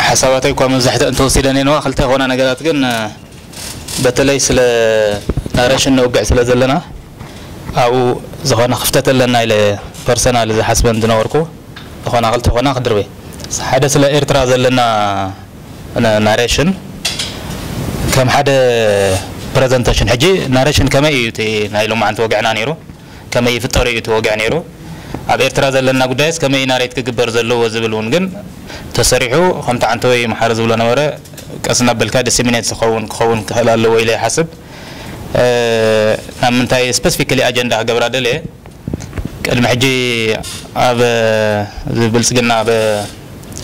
حساباتي كوا مزحت انت وسيلة نينوا خلتها غونا نقلات قلنا በተለይ ስለ ናሬሽን ነውግዕ ስለ ዘለና ኣብኡ ዝኾነ ክፍተት ኣለና ኢለ ፐርሰናል ዝሓስበን ዝነበርኩ ዝኾና ክልተ ኮና ክድርበ ሓደ ስለ ኤርትራ ዘለና ናሬሽን ከም ሓደ ፕረዘንቴሽን ሕጂ ናሬሽን ከመይ እዩ እቲ ናይ ሎማዓንቲ ወግዕና ነይሩ ከመይ ይፍጠሩ እዩ እቲ ወግዕ ነይሩ ኣብ ኤርትራ ዘለና ጉዳይስ ከመይ ናሬት ክግበር ዘለዎ ዝብል እውን ግን ተሰሪሑ ከምቲ ዓንተ ወይ መሓረ ዝብሎ ነበረ قصنا بالكاد سيمينات خون خون خلال ويلة حسب نعم نتاي سبيسيفيكلي اجندا قبل هذا ليه قدم حجي اب بلسقنا ب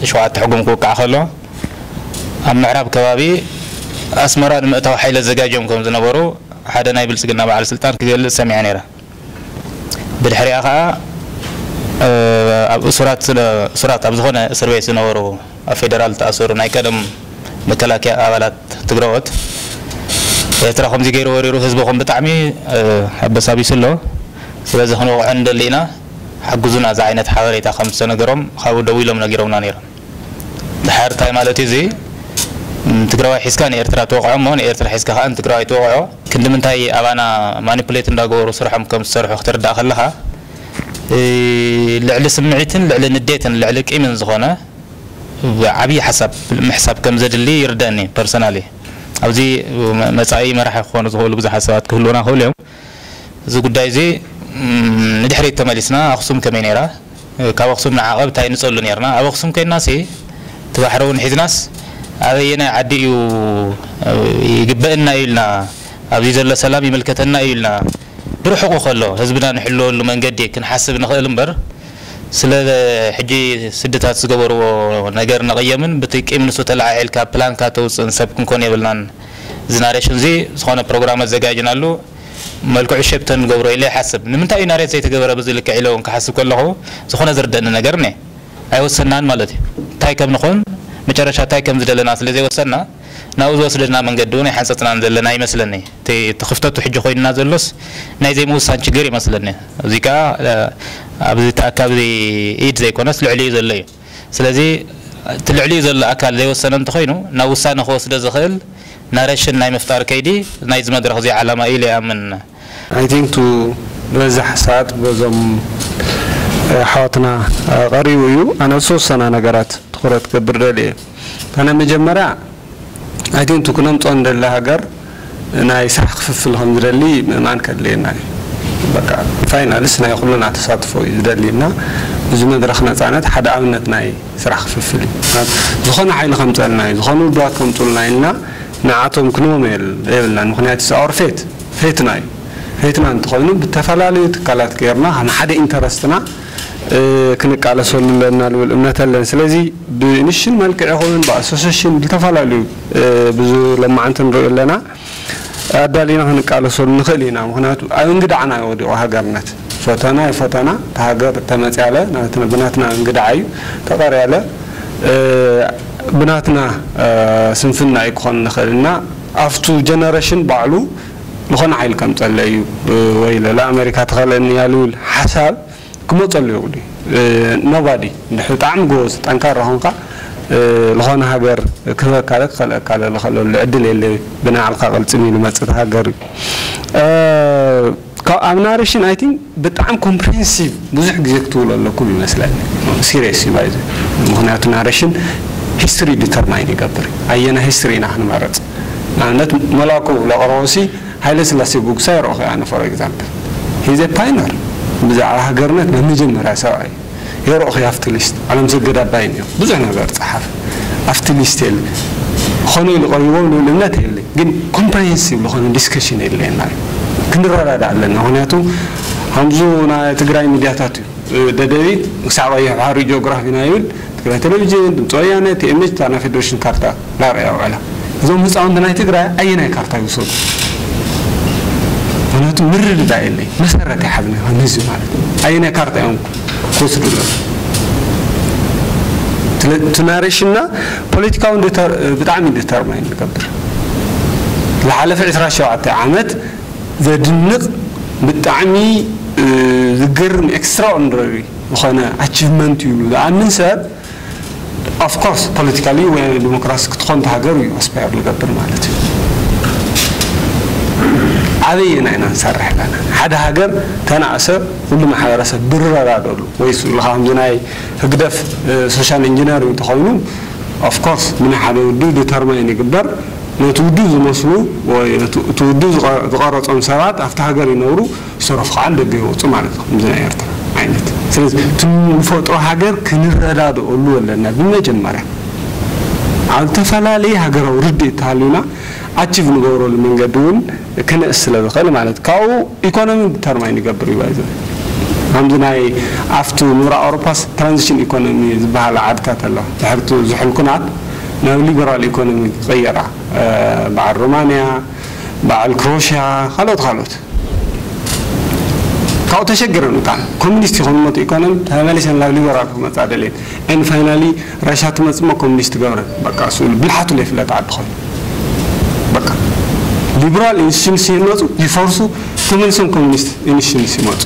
شوات حكم كوكا خلو ام معراب كبابي اسمرا مئتو حيل زجاجمكم زنبرو حدا ناي بلسقنا بعل سلطان كيل سمع نيره بالحري اخا اب سرات سرات ابو زونه سيرفيس نورو افيدرال تاسور ناي متلاكي أبلات تقرأت ترى خم زكير وريرو حزب خم بتعمي أبس أبي سلو سلاز هنا عند لينا حجزنا زعينة حوالي تخم سنة جرام خابو دويلة من جرام نانير الحر تاي مالتي زي تقرأ حسكان إرترا توقع مون إرترا حسكا خان تقرأ توقع كنت من تاي أبانا مانيبليت نداغور وصرح مكم صرح اختر داخل لها إيه لعل سمعتن لعل نديتن لعل قيمن زغونه بعبي حسب محسب كم زد اللي يردني بيرسونالي او زي مصاي ما راح يكون زول بزح حسابات كلنا كل يوم زو قداي زي ندحري تمالسنا اخصم كمينيرا كاو اخصم نعاقب تاي نصلو نيرنا او اخصم كيناسي تبحرو نحيدناس علينا عديو يقبلنا يلنا ابي زل سلام يملكتنا يلنا بروحو خلو حزبنا نحلو لمن قد كنحسب نخلو المبر سلا حجي سدتات سقبر ونجر نقيمن بتك من سوت العائل كابلان كاتوس نسبكن كون يبلنان زناريشن زي سخونة برنامج زجاجنا له ملكع شبتن قبره إليه حسب نمتا أي ناريت زي تقبر بزلك علوم كحسب كله سخونة زردنا نجرني أي وسنان مالتي تاي كم نخون مجرشة تاي كم زدلنا سلا زي وسنا ناوز وصلنا من قدونا حسنا عند لنا أي مثلاً تي تخفتوا تحج خوين نازل لس نازي موسى شجري مثلاً زيكا أبزي تأكل زي إيد زي كونس العليز اللي سلزي تلعليز اللي أكل زي وصلنا تخينه ناوز سان خوص دزخل نارش الناي مفطار كيدي نايز مدر خزي على ما إلي أمن I think to بزح ساعات بزم حاطنا غريب ويو أنا سوسنا نجارات تخرج كبر لي أنا مجمرة ኣይቲንቱ ክነምፆ ንደላ ሃገር ናይ ስራሕ ክፍፍል ከም ዝደሊ ምእማን ከድልየና እዩ በቃ ፋይናልስ ናይ ኩሉና ተሳትፎ እዩ ዝደሊና እዚ መድረክ ነፃነት ሓደ ኣብነት ናይ ስራሕ ክፍፍል እዩ ዝኾነ ሓይሊ ከምፀልና እዩ ዝኾነ ውድባት ከምፅልና ኢልና ንዓቶም ክንቦም የብልናን ምክንያቱ ሰኣር ፌት ፌትና እዩ ፌትና እንትኮይኑ ብተፈላለዩ ትካላት ገርና ከም ሓደ ኢንተረስትና ክንቃለሶ ኣለና ልብል እምነት ኣለን ስለዚ ብንሽን መልክዕ ይኹን ብኣሶሴሽን ዝተፈላለዩ ብዙ ለማዓንቲ ንሪኦ ኣለና ኣዳሊና ክንቃለሰሉ ንኽእል ኢና ምክንያቱ ኣብ እንግዳዕና ወዲቑ ሃገርነት ፈተና ይፈተና እቲ ሃገር ተመፅያለ ብናትና እንግዳዓ እዩ ተቐርያለ ብናትና ስንፍና እዩ ክኾን ንኽእል ና ኣብቱ ጀነሬሽን ባዕሉ ዝኾነ ዓይል ከምፀለ እዩ ወይ ለላ ኣሜሪካ ተኸእለኒ እያ ሓሳብ ክመፀሉ ይኽእሉ እዩ ኖባዲ ብጣዕሚ ጎበዝ ጠንካራ ኮንካ ዝኾነ ሃገር ክህበካ ክኸልአካ ዝኽእለሉ ዕድል የለ ብናይ ባዕልካ ቅልፅም እዩ ዝመፅእ ሃገር እዩ ካብ ኣብ ናሬሽን ኣይ ቲንክ ብጣዕሚ ኮምፕሬንሲቭ ብዙሕ ግዜ ክትብሎ ኣለኩም ይመስለኒ ሲሪየስ እዩ ማለት ምክንያቱ ናሬሽን ሂስትሪ ዲተርማይን ይገብር እዩ ኣየና ሂስትሪ ኢና ክንመረፅ ንኣብነት መላኩ ለቕረቦሲ ሃይለ ስላሴ ጉጉሳ ይረእኹ ኣነ ፎር ኤግዛምፕል ሂዘ ፓይነር ብዛዕባ ሃገርነት ናብ መጀመርያ ሰብኣ እዩ የርኦ ኣብቲ ሊስት ዓለም ሰገድ ኣባይን እዮም ብዙሕ ነገር ፀሓፍ ኣብቲ ሊስት የለ ኮነ ኢሉ ቀሪቦ ንብል እምነት የለ ግን ኮምፕሬሄንሲቭ ዝኾነ ዲስከሽን የለየና እዩ ክንረዳዳእ ኣለና ምክንያቱ ከምዙ ናይ ትግራይ ሚድያታት እዩ ደደቢት ክሳዕ ቀይሕ ባሕሪ ጂኦግራፊና ይብል ትግራይ ቴሌቭዥን ድምፂ ወያነ ቲኤምች ታ ናይ ፌደሬሽን ካርታ ናርኣያ ውዕላ እዞም ህፃውንቲ ናይ ትግራይ ኣየናይ ካርታ ይውሰዱ مهنت مرر دائمي مسرة حبنا ونزل مالك أين كارت يوم كوس دلوقتي تناريشنا بوليتيكا وندتر بدعمي دتر ما ينكبر لحالة في عشرة شو عت ذا دنق بدعمي ذكرم اكسترا اوندري وخانا اتشيفمنت يو ذا من سبب اوف كورس بوليتيكالي وديموكراسي تكون تهاجر ويو مالتي ዓበይ ኢና ኢና ንሰርሕ ኣለና ሓደ ሃገር ተናእሰ ኩሉ ማሕበረሰብ ብረዳደሉ ወይ ስኡልካ ከምዚ ናይ ህግደፍ ሶሻል ኢንጂነሪንግ እንተኮይኑ ኦፍኮርስ ምን ሓደ ውድብ ዲተርማይን ይግበር ነቲ ውድብ ዝመስሉ ወይ እቲ ውድብ ዝቀረፆም ሰባት ኣብቲ ሃገር ይነብሩ ሰረፍ ከዓ ንደገ ይወፁ ማለት እዩ ከምዚ ናይ ኤርትራ ዓይነት ስለዚ ትንፈጥሮ ሃገር ክንረዳድአሉ ኣለና ብመጀመርያ ኣብ ዝተፈላለየ ሃገራዊ ርድእ እተሃልዩና أشوف نقول رول من قدون كنا أسلوب خلنا معناته كاو إقonomي بترمي نقبل يبايزه همزناي عفتو نورا أوروبا ترانزيشن إقonomي بحال عدتات الله تحرتو زحل كنات نو ليبرال إقonomي غيرة أه بعد رومانيا بعد كروشيا خلوت خلوت كاو تشجعنا كان كومنستي هم مت إقonomي تعمليش نلاقي ليبرال هم تعدلين and finally رشات مت ما كومنستي قرر بقى سول بالحاتو اللي في لا تعبخون በቃ ሊብራል ኢንስቲትዩሽን ሲመጡ ይፈርሱ፣ ሁሉም ኮሚኒስት ኢንስቲትዩሽን ሲመጡ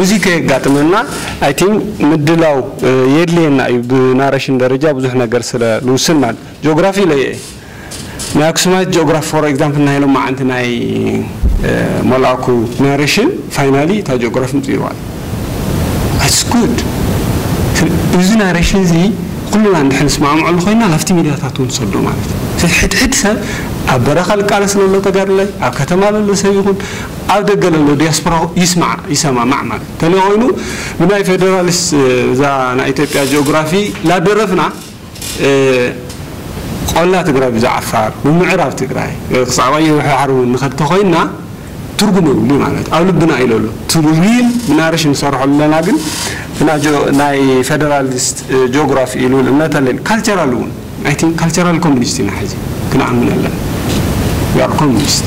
እዚህ ከጋጥመና አይ ቲንክ ምድላው የድሌና ብናረሽን ደረጃ ብዙሕ ነገር ስለ ልውስን ጂኦግራፊ ለየ ናይ ኣክሱማት ጂኦግራፊ ፎር ኤግዛምፕል ናይ ኢሎም ማዓንቲ ናይ መልኣኩ ናሬሽን ፋይናሊ እታ ጂኦግራፊ ምፅኢልዋል ኣትስ ጉድ እዚ ናሬሽን እዚ ኩሉና እንድሕን ስማዕምዐሉ ኮይና ናብቲ ሚድያታት እውን ሰዶ ማለት እዩ ሕድሕድ ሰብ ኣብ በረኻ ቃል ስለሎ ተጋድላይ ኣብ ከተማ ለሎ ሰብ ይኹን ኣብ ደገ ለሎ ዲያስፖራ ይስማዕ ይሰማማዕ ማለት እንተለ ኮይኑ ብናይ ፌደራሊስት እዛ ናይ ኢትዮጵያ ጂኦግራፊ ላደረፍና ቆላ ትግራይ ብዛ ዓፋር ብምዕራብ ትግራይ ክሳዕባ ዋየ ሕሓር እውን ንኸድተ ኮይና ትርጉም የብሉ ማለት ኣብ ልብና ኢሉ ኣሎ ትብል ብናርሽ ንሰርሖ ኣለና ግን ናይ ፌደራሊስት ጂኦግራፊ ኢሉ እምነት ኣለኒ ካልቸራል እውን ናይ ካልቸራል ኮሚኒስት ኢና ሕዚ ክንኣምን ኣለና يا قومس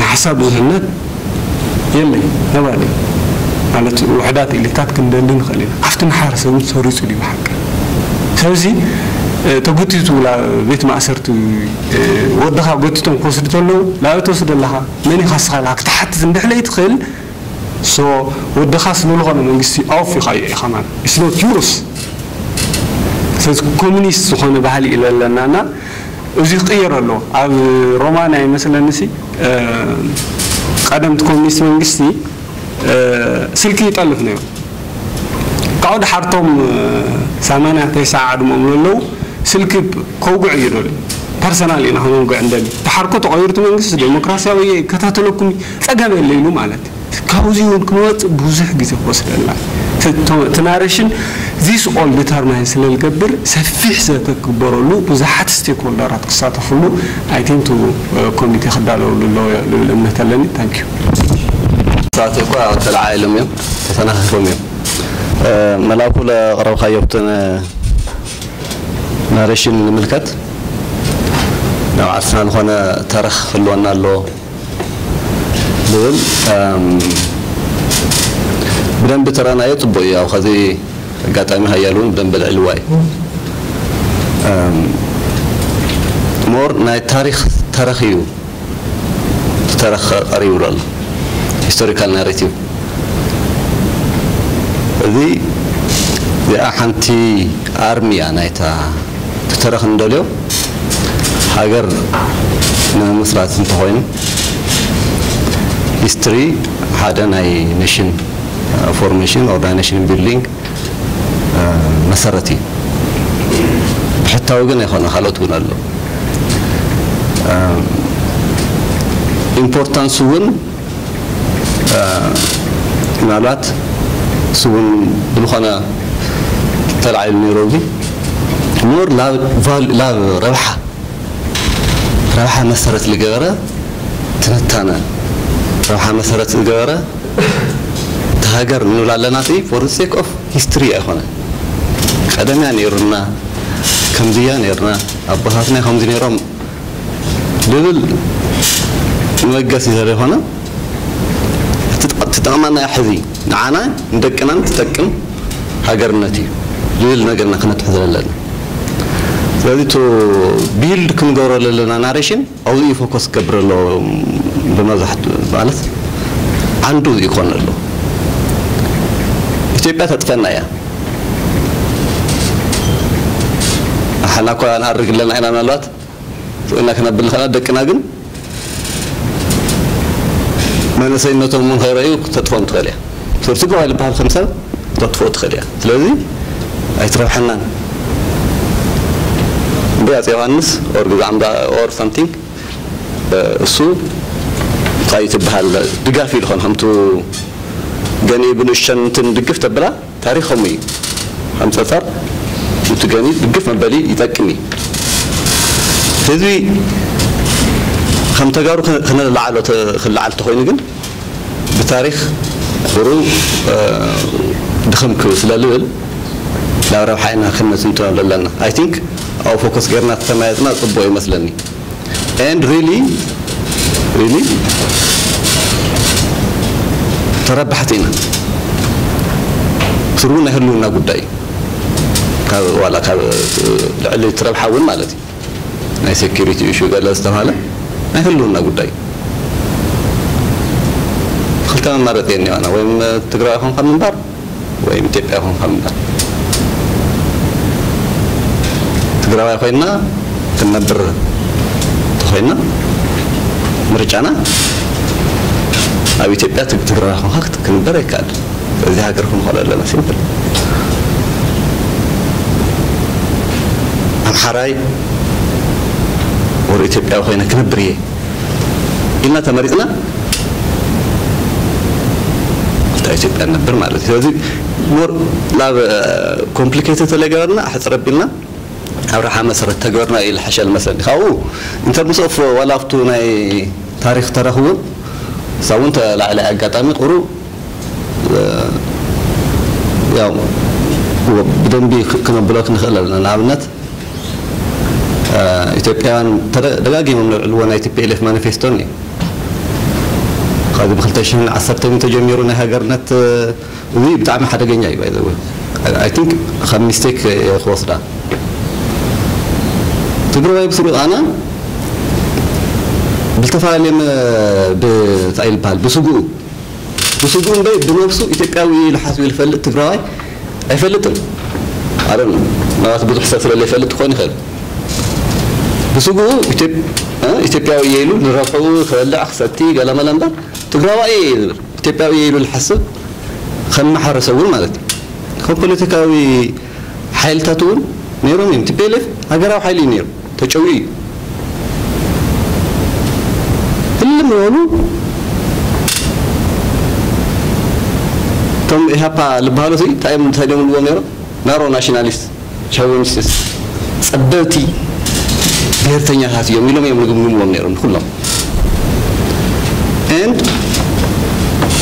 حساب وهنا يلي نبالي مالت وحدات اللي تات كندندن خلينا عفت نحار سوي سوري سوري بحق سوزي ተጎቲቱ ቤት ማእሰርቲ ወድኻ ጎቲቶም ክወስድ ከለዉ ላብእ ተወስደ ኣለኻ መን ኢኻ ስኻ ኢኻ ክትሓትት እንድሕለይ ትኽእል ሶ ወድኻ ስለልኾ ነው መንግስቲ ኣወፊኻ እዩ ኢኻ ማለት ኢስኖት ዩርስ ስለዚ ኮሚኒስት ዝኾነ ባህሊ ኢለ ኣለናና እዚ ክቅየር ኣሎ ኣብ ሮማን ኣይመስለኒ ሲ ቀደምቲ ኮሚኒስት መንግስቲ ስልኪ ይጠልፍ ነይሩ ካብኡ ድሓርቶም 8 9 ዕድሞኦም ዘለዉ ስልኪ ከውጉዕ እዩ ደልዩ ፐርሰናል ኢና ክነንጉዕ እንደሊ ተሓርኮ ተቀይርቲ መንግስቲ ዴሞክራሲያዊ ከታተለኩም ፀገም የለ ኢሉ ማለት እዩ ካብዚ እውን ክመወፅእ ብዙሕ ግዜ ክወስደላ ትናርሽን ዚስ ኦል ዲተርማይን ስለ ዝገብር ሰፊሕ ሰብ ክግበረሉ ብዙሓት ስቴክ ሆልደራት ክሳተፍሉ ኣይቲንቱ ኮሚቴ ክዳለወሉ ኣለዎ ልብል እምነት ኣለኒ ታንክ ዩ ሰዓት እኳ ተለዓሎም እዮም ተተናኺፎም እዮም መላኩ ለቕረብካዮ ብተነ ናሬሽን ንምልከት ናብ ዓርስና ዝኾነ ተረኽ ክህልወና ኣለዎ ዝብል ብደንቢ ተረኣናዮ ፅቡቅ እዩ ኣብ ከዚ اقاطعي مها يالون بدن بدع الواي مور ناي تاريخ تاريخيو تاريخ قريورال هيستوريكال ناريتيو ذي ذي احنتي ارميا نايتا تاريخ ندوليو هاجر من مصرات انتهوين هيستوري هذا ناي نيشن فورميشن او ناي نيشن بيلدينغ مسرتي حتى وقلنا يخونا خلوت قلنا له important سوون مالات سوون بلخنا طلع النيروبي نور لا فال لا ربحة ربحة مسرت لجارة تنتانا ربحة مسرت لجارة تهاجر نقول على ناتي for the sake of history أخونا ቀደምያ ነይሩና ከምዚያ ነይርና ኣቦታትና ከምዚ ነይሮም ዝብል መገሲ ስለይኮነ ትጠቕመና ሕዚ ንዓና ንደቅናን ትጠቅም ሃገርነት እዩ ዝብል ነገርና ክነትሕዝ ዘለና ስለዚ ቶ ቢልድ ክንገብሮ ዘለና ናሬሽን ኣብዚኡ ፎከስ ክገብር ኣለዎ ማለት ዓንዱ ዝኮነ ኣሎ ኢትዮጵያ ተጥፈና እያ حنا كنا أنا لنا هنا أنا وإنا كنا أنا دكنا جن أنا نسي إنه أنا خيره تطفون أنا فبتقوا على أنا خمسة تطفو أنا تلازي أي أنا حنا بيا أنا أو غامبا أنا سمثينغ سو أنا تبحال دقافي أنا همتو جاني أنا تندقف تبلا تاريخهم هم سفر وتقاني بقف من بالي يتكني هذي خم تجارو خنا لعل خلعل تخوين جن بتاريخ خرو دخم كوس لا لول لا روحينا خنا سنتون لنا I think أو فوكس غيرنا تمايزنا طبوي مثلني and really really تربحتنا سرونا هلونا قدائي ካብ ዋላ ካብ ልዕሊ ትረብሓ እውን ማለት እዩ ናይ ሴኪሪቲ ኢሹ ገለ ዝተባሃለ ናይ ህልውና ጉዳይ ክልተ መማረፂ የኒዋና ወይም ትግራይ ይኹንካ ምንባር ወይም ኢትዮጵያ ይኹንካ ምንባር ትግራዋይ ኮይና ክንነብር ተኮይና ምርጫና ኣብ ኢትዮጵያ ትግራዋይ ኮንካ ክንበር ኣይከኣል እዚ ሃገር ክንኮሎ ኣለና ሲምፕል أن حراي ورئيت بقى خينا كنبرية إلنا تمرئنا قلت أيت بقى نبر ما لتي وزي ور لا آه، كومبليكيتد تلا جورنا أحس ربنا أو رحمة سرت تجورنا إلى حشا المسألة خاو أنت مصف ولا فتوني تاريخ تراهو سو أنت لا على أجدامي قرو آه، يوم وبدون بي كنا بلاك نخلل نعمل نت ኢትዮጵያውያን ተደጋጊሞም ንልዕልዎ ናይ ቲፒኤልኤፍ ማኒፌስቶን እዩ ካብዚ ብ210 ተጀሚሩ ናይ ሃገርነት እዚ ብጣዕሚ ሓደገኛ እዩ ይዘው ኣይ ቲንክ ከም ሚስቴክ ክወስዳ ትግራይ ብስሩጥ ኣነ ብዝተፈላለየ ብታይ ዝበሃል ብስጉኡ ብስጉኡ እምበይ ብነብሱ ኢትዮጵያዊ ዝሓስቡ ዝፈልጥ ትግራዋይ ኣይፈልጥን ኣረ ምናልባት ብዙሕ ሰብ ስለለይፈልጥ ክኾን ይኽእል ብስጉኡ ኢትዮጵያዊ እየ ኢሉ ንረከቡ ክበልዕ ክሰቲ ገለመለ እምበር ትግራዋይ እየ ዝብል ኢትዮጵያዊ እየ ኢሉ ዝሓስብ ከም ማሕበረሰብ እውን ማለት እዩ ከም ፖለቲካዊ ሓይልታት እውን ነይሮም እዮም ቲፔሌፍ ሃገራዊ ሓይሊ እዩ ነይሩ ተጨውዩ እዩ ህልም የሆኑ እቶም ኢሃፓ ዝበሃሉ እንታይ እዮም ተደምልዎ ነይሮም ናሮ ናሽናሊስት ሻቪኒስትስ ፀበብቲ ብሔርተኛ ሀፍዮ የሚሎም የምልግም ምምሎም ነይሮም ኩሎም ኤን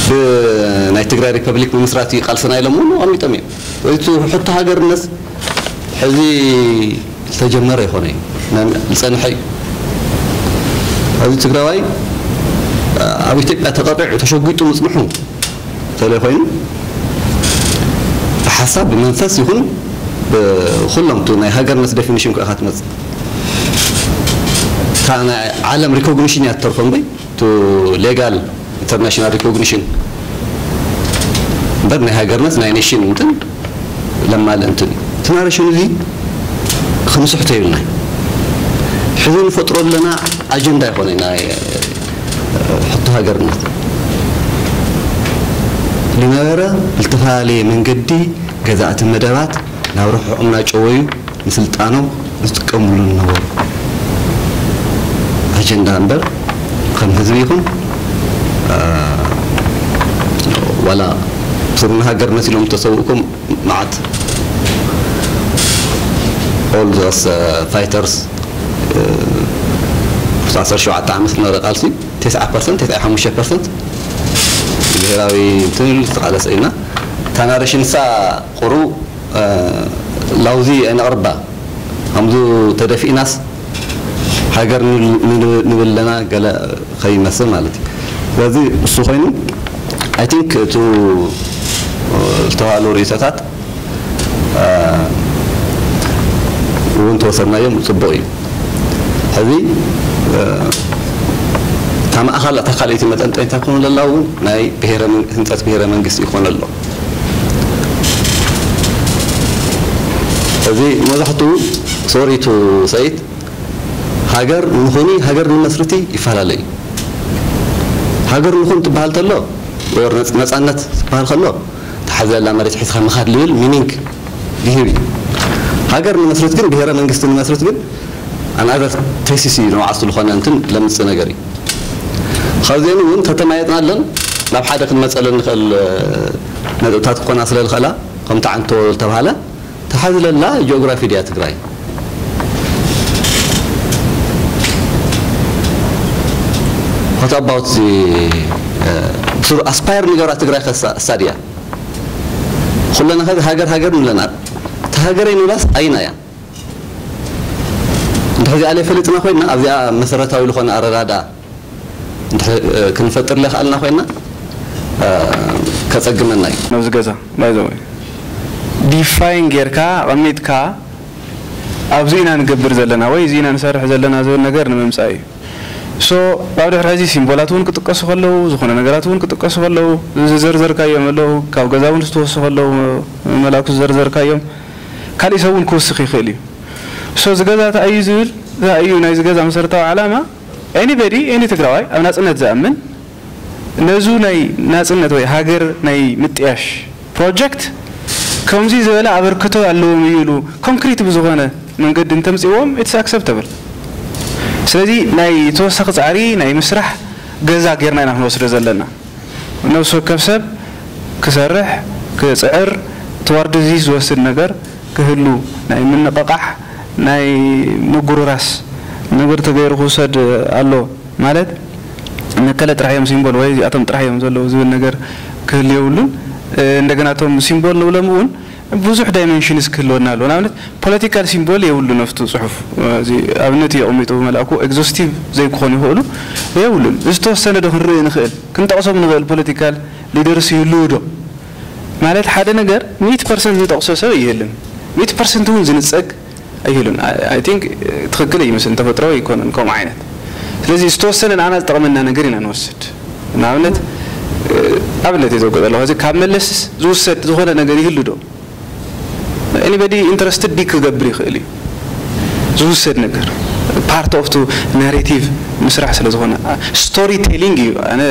ብናይ ትግራይ ሪፐብሊክ ምምስራት ቃልስና ኢሎም ውን ቀሚጦም እዮም ወይቱ ሕቶ ሃገርነት ሕዚ ዝተጀመረ ይኮነ እዩ ዝፀንሐ እዩ ኣብዚ ትግራዋይ ኣብ ኢትዮጵያ ተቐጢዑ ተሸጒጡ ምፅንሑ ተለ ኮይኑ ብሓሳብ ብመንፈስ ይኹን ኩሎም ናይ ሃገርነት ዴፊኒሽን ከዓ ትመፅእ ዓለም ሪኮግኒሽን ያተርፈ እምበይ ሌጋል ኢንተርናሽናል ሪኮግኒሽን እምበር ናይ ሃገርነት ናይ ኔሽን እንትን ለማለ እንትን ትናረሽን እቲ ናሬሽን እዚ ክንስሕቶ የብልና ሕዚ ንፈጥሮ ኣለና ኣጀንዳ ይኮነ ናይ ሕቶ ሃገርነት ዝነበረ ብዝተፈላለየ መንገዲ ገዛእቲ መደባት ናብ ርሑቅ እናጨወዩ ንስልጣኖም ዝጥቀምሉ ዝነበሩ ኣጀንዳ እምበር ከም ህዝቢ ይኹን ዋላ ብስርና ሃገር መሲሎም ተሰውእኩም መዓት all those uh, fighters ብሳዕሰር ሸውዓተ ዓመት ዝነበረ ቃልሲ ትስዓ ፐርሰንት ትስዓ ሓሙሽተ ፐርሰንት ብሄራዊ እንትን ዝተቃለሰ ኢና እታ ናረሽንሳ ቁሩ ላውዚ ኣነቕርባ ከምዚ ተደፊእናስ ሃገር ንብል ለና ገለ ከይመስል ማለት እዩ ስለዚ እሱ ኮይኑ ኣይ ቲንክ እቲ ዝተባሃሉ ርእቶታት እውን ተወሰድናዮም ፅቡቅ እዩ ሕዚ ካብ ማእኸል እታ ካልእቲ መጠንጠኝታ ክኾኑ ዘላ እውን ናይ ህንፀት ብሄረ መንግስቲ ይኮነ ኣሎ እዚ መብዛሕትኡ ሶሪ ቱ ሰይድ ሃገር ንኹኒ ሃገር ንመስርቲ ይፈላለ እዩ ሃገር ንኹን ትበሃል ተሎ ወር ነፃነት ክበሃል ከሎ ተሓዘላ መሬት ሒዝካ ምኻድ ልብል ሚኒንግ ይህብ እዩ ሃገር ንመስርት ግን ብሄረ መንግስቲ ንመስርት ግን ኣንኣዘር ቴሲስ እዩ ንባዓልቲ ዝኾነ እንትን ለምፅእ ነገር እዩ ካብዚኦም እውን ተተማየጥና ኣለን ናብ ሓደ ክንመፀለን ንኽእል ነጥብታት ክኾና ስለ ዝኽእላ ከምቲ ዓንቲ ተባሃለ ተሓዝለላ ጂኦግራፊ ድያ ትግራይ what about the uh, ኣስፓየር ነገራት ትግራይ ከሳ ድያ ኩለና ሃገር ሃገር ንብለና እቲ ሃገረይ ንብላስ ኣይና እያ እንድሕር ዚኣ ፈለጥና ኮይና ኣብዚኣ መሰረታዊ ዝኾነ ኣረዳዳ ክንፈጥር ለኽኣልና ኮይና ከፀግመና እዩ ናብዚ ገዛ ባይዘ ዲፋይን ጌርካ ቀሚጥካ ኣብዚ ኢና ንገብር ዘለና ወይ እዚ ኢና ንሰርሕ ዘለና ዝብል ነገር ንምምፃእ እዩ ሶ ካብ ድሕሪ ሕዚ ሲምቦላት እውን ክጥቀሱ ከለዉ ዝኾነ ነገራት እውን ክጥቀሱ ከለዉ ዝዘርዘርካዮም ኣለዉ ካብ ገዛ እውን ዝተወሱ ከለዉ መላኩ ዝዘርዘርካዮም ካሊእ ሰብ እውን ክውስኽ ይኽእል እዩ ሶ ዝገዛ ገዛ እዩ ዝብል እንታይ እዩ ናይ ዝገዛ መሰረታዊ ዓላማ ኤኒበዲ ኤኒ ትግራዋይ ኣብ ናፅነት ዝኣምን ነዙ ናይ ናፅነት ወይ ሃገር ናይ ምጥያሽ ፕሮጀክት ከምዚ ዝበለ ኣበርክቶ ኣለዎም እዩ ኢሉ ኮንክሪት ብዝኾነ መንገዲ እንተምፅእዎም ኢትስ ኣክሰፕተብል ስለዚ ናይ ተወሳኺ ፃዕሪ ናይ ምስራሕ ገዛ ጌርና ኢና ክንወስዶ ዘለና ነብሲ ወከፍ ሰብ ክሰርሕ ክፅዕር ተዋርዲ እዚ ዝወስድ ነገር ክህሉ ናይ ምንቕቃሕ ናይ ምጉርራስ ነገር ተገይሩ ክውሰድ ኣሎ ማለት ንከለ ጥራሕ እዮም ሲምቦል ወይ እዚኣቶም ጥራሕ እዮም ዘለዉ ዝብል ነገር ክህል የብሉን እንደገና እቶም ሲምቦል ንብሎም እውን ብዙሕ ዳይሜንሽን ክህልወና ኣለዎ ንኣብነት ፖለቲካል ሲምቦል የብሉ ነፍቱ ፅሑፍ እዚ ኣብነት የቕሚጡ መልእኩ ኤግዞስቲቭ ዘይክኾኑ ይኽእሉ የብሉን ዝተወሰነ ዶ ክንርኢ ንኽእል ክንጠቕሶም ንኽእል ፖለቲካል ሊደርስ ይህልው ዶ ማለት ሓደ ነገር ሚት ፐርሰንት ዝጠቕሶ ሰብ ይህልን ሚት ፐርሰንት እውን ዝንፀግ ኣይህሉን ኣይ ቲንክ ትኽክል ይመስል ተፈጥሮ ይኮነን ከምኡ ዓይነት ስለዚ ዝተወሰነ ንኣና ዝጠቕመና ነገር ኢና ንወስድ ንኣብነት ኣብነት እየ ዘውገፅ ኣለኹ ካብ መለስ ዝውሰድ ዝኾነ ነገር ይህሉ ዶ anybody interested ዲክ ክገብር ይኽእል እዩ ዝውሰድ ነገር ፓርት ኦፍ ናሬቲቭ ምስራሕ ስለ ዝኾነ ስቶሪ ቴሊንግ እዩ ኣነ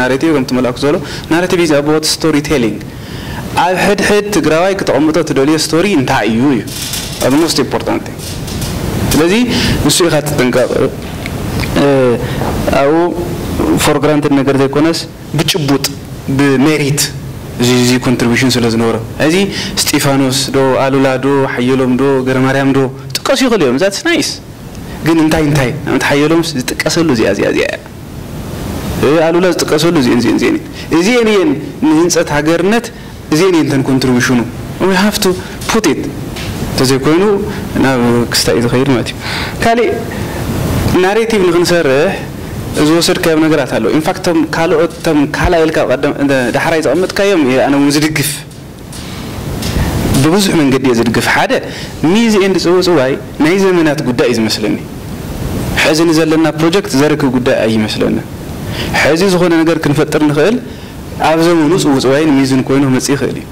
ናሬቲቭ ከምቲ መላእኩ ዘሎ ናሬቲቭ ኢዝ ኣቦት ስቶሪ ቴሊንግ ኣብ ሕድሕድ ትግራዋይ ክተቐምጦ ትደልዮ ስቶሪ እንታይ እዩ እዩ ኣብ ሞስት ኢምፖርታንት ስለዚ ንሱ ኢኻ ትጥንቀቕ ኣብኡ ፎር ግራንትድ ነገር ዘይኮነስ ብጭቡጥ ብሜሪት እዚ እዚ ኮንትሪቢሽን ስለ ዝነበሮ እዚ ስጢፋኖስ ዶ ኣሉላ ዶ ሓየሎም ዶ ገረማርያም ዶ ጥቀሱ ይኽእሉ እዮም ዛትስ ናይስ ግን እንታይ እንታይ ኣብቲ ሓየሎምስ ዝጥቀሰሉ እዚኣ እዚኣ እዚኣ እያ ኣሉላ ዝጥቀሰሉ እዚአን እዚአን እዚአን እዚአን እየን ንህንፀት ሃገርነት እዚአን እየን ተን ኮንትሪቢሽኑ ሃፍቱ ፑቴት ቱ እንተዘይኮይኑ ናብ ክስታ እዩ ዝኸይድ ማለት እዩ ካሊእ ናሬቲቭ ንክንሰርሕ ዝወሰድካዮ ነገራት ኣሎ ኢንፋክት ቶም ካልኦት ቶም ካልኣይ ኢልካ ዳሕራይ ዝቐመጥካዮም ኣነ እውን ዝድግፍ ብብዙሕ መንገዲ እየ ዝድግፍ ሓደ ሚዝኤን ዝፅውፅዋይ ናይ ዘመናት ጉዳይ እዩ ዝመስለኒ ሕዚ ንዘለና ፕሮጀክት ዘርክብ ጉዳይ ኣይመስለኒ ሕዚ ዝኾነ ነገር ክንፈጥር ንኽእል ኣብ ዘመኑ ፅውፅዋይን ሚዝን ኮይኑ መፅእ ይኽእል እዩ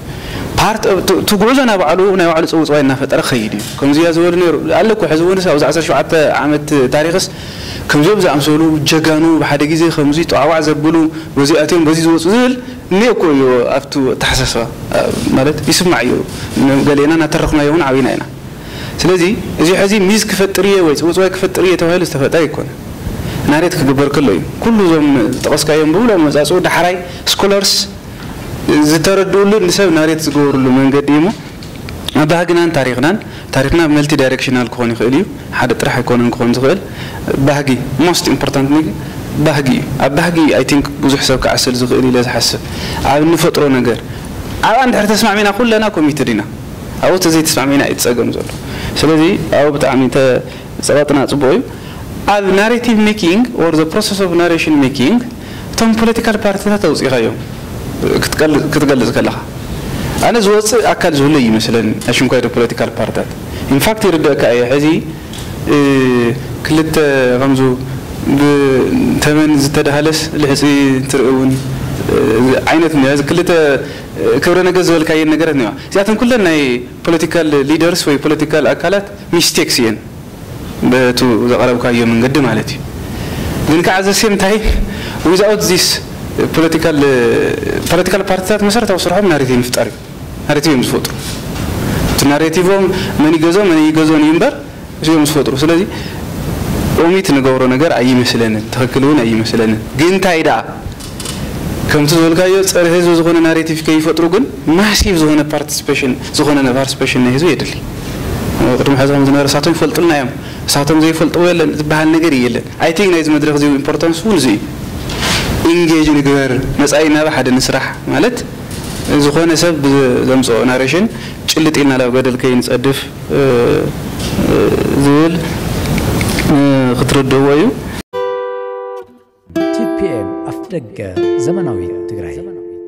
ፓርት እቲ ጉዕዞ ናይ ባዕሉ ናይ ባዕሉ ፅውፅዋይ እናፈጠረ ክኸይድ እዩ ከምዚያ ዝበሉ ነይሩ ኣለኩ ሕዚ እውን ኣብ ዝ ዓሰርተ ዓመት ታሪክስ ከምዚኦም ዝኣምሰሉ ጀጋኑ ብሓደ ግዜ ከምዚ ጠዋዋዕ ዘብሉ በዚኣትዮም በዚ ዝወፁ ዝብል እኒአ ኮ እዩ ኣብቲ ተሓሳስባ ማለት ይስማዕ እዩ ገሌና እናተረኽናዮ እውን ዓብይና ኢና ስለዚ እዚ ሕዚ ሚዝ ክፈጥር እየ ወይ ፅውፅዋይ ክፈጥር እየ ተባሂሉ ዝተፈጠረ ኣይኮነ ናሬት ክግበር ከሎ እዩ ኩሉ እዞም ዝጠቐስካዮም ብብሎም መፃፅኡ ዳሕራይ ስኮላርስ ዝተረድኡሉ ንሰብ ናሬት ዝገበሩሉ መንገዲ እዩ ሞ ኣባሃግናን ታሪክናን تاريخنا ملتي دايركشنال كون يخيل حد طرح يكون كون زغل باهجي موست امبورطانت نيجي باهجي باهجي اي ثينك بزح حساب كعسل زغل الى حسب على نفطرو نغير او عند حتى تسمع مينا كلنا كوميتدينا او تزي تسمع مينا يتصغم زول سلازي او بتعمي انت صباتنا صبوي على ناريتيف ميكينغ اور ذا بروسيس اوف ناريشن ميكينغ تم بوليتيكال بارتي تاوزي غايو كتقلز كتقلز كلها ኣነ ዝወፅእ ኣካል ዝህሉ ይመስለኒ ኣሽምካይዶ ፖለቲካል ፓርታት ኢንፋክት ይርድአካ እየ ሕዚ ክልተ ከምዚ ብተመን ዝተዳሃለስ ልሕፂ ትርኢ እውን ዓይነት እ ክልተ ክብረ ነገር ዝበልካየን ነገራት እኒዋ እዚኣቶም ኩለን ናይ ፖለቲካል ሊደርስ ወይ ፖለቲካል ኣካላት ሚስቴክስ እየን በቱ ዘቐረብካዮ መንገዲ ማለት እዩ ግን ከዓ ዘሴም ታይም ዊዛውት ዚስ ፖለቲካል ፖለቲካል ፓርቲታት መሰረታዊ ስርሖም ናሬቲቭ ምፍጣር እዩ ናሬቲቭ እዮም ዝፈጥሩ እቲ ናሬቲቮም መን ይገዞ መን ይገዞን እዩ እምበር እዚኦም ዝፈጥሩ ስለዚ ኦሚት ንገብሮ ነገር ኣይመስለንን ትክክል እውን ኣይመስለንን ግን እንታይ ደኣ ከምቲ ዝበልካዮ ፀረ ህዝቢ ዝኾነ ናሬቲቭ ከይፈጥሩ ግን ማሲቭ ዝኾነ ፓርቲስፔሽን ዝኾነ ፓርቲስፔሽን ናይ ህዝቢ የድሊ ቅድሚ ሕዚ ከም ዝነበረ እሳቶም ይፈልጡልና እዮም እሳቶም ዘይፈልጥዎ የለን ዝበሃል ነገር የለን ኣይ ቲንክ ናይዚ መድረክ እዚ ኢምፖርታንስ እውን እዙ እዩ ኢንጌጅ ንግበር መፃኢ ናብ ሓደ ንስራሕ ማለት ዝኾነ ሰብ ዘምፅኦ ናሬሽን ጭልጥ ኢልና ናብ ገደል ከይንፀድፍ ዝብል ክትርድእዎ እዩ ቲፒኤም ኣፍደገ ዘመናዊት ትግራይ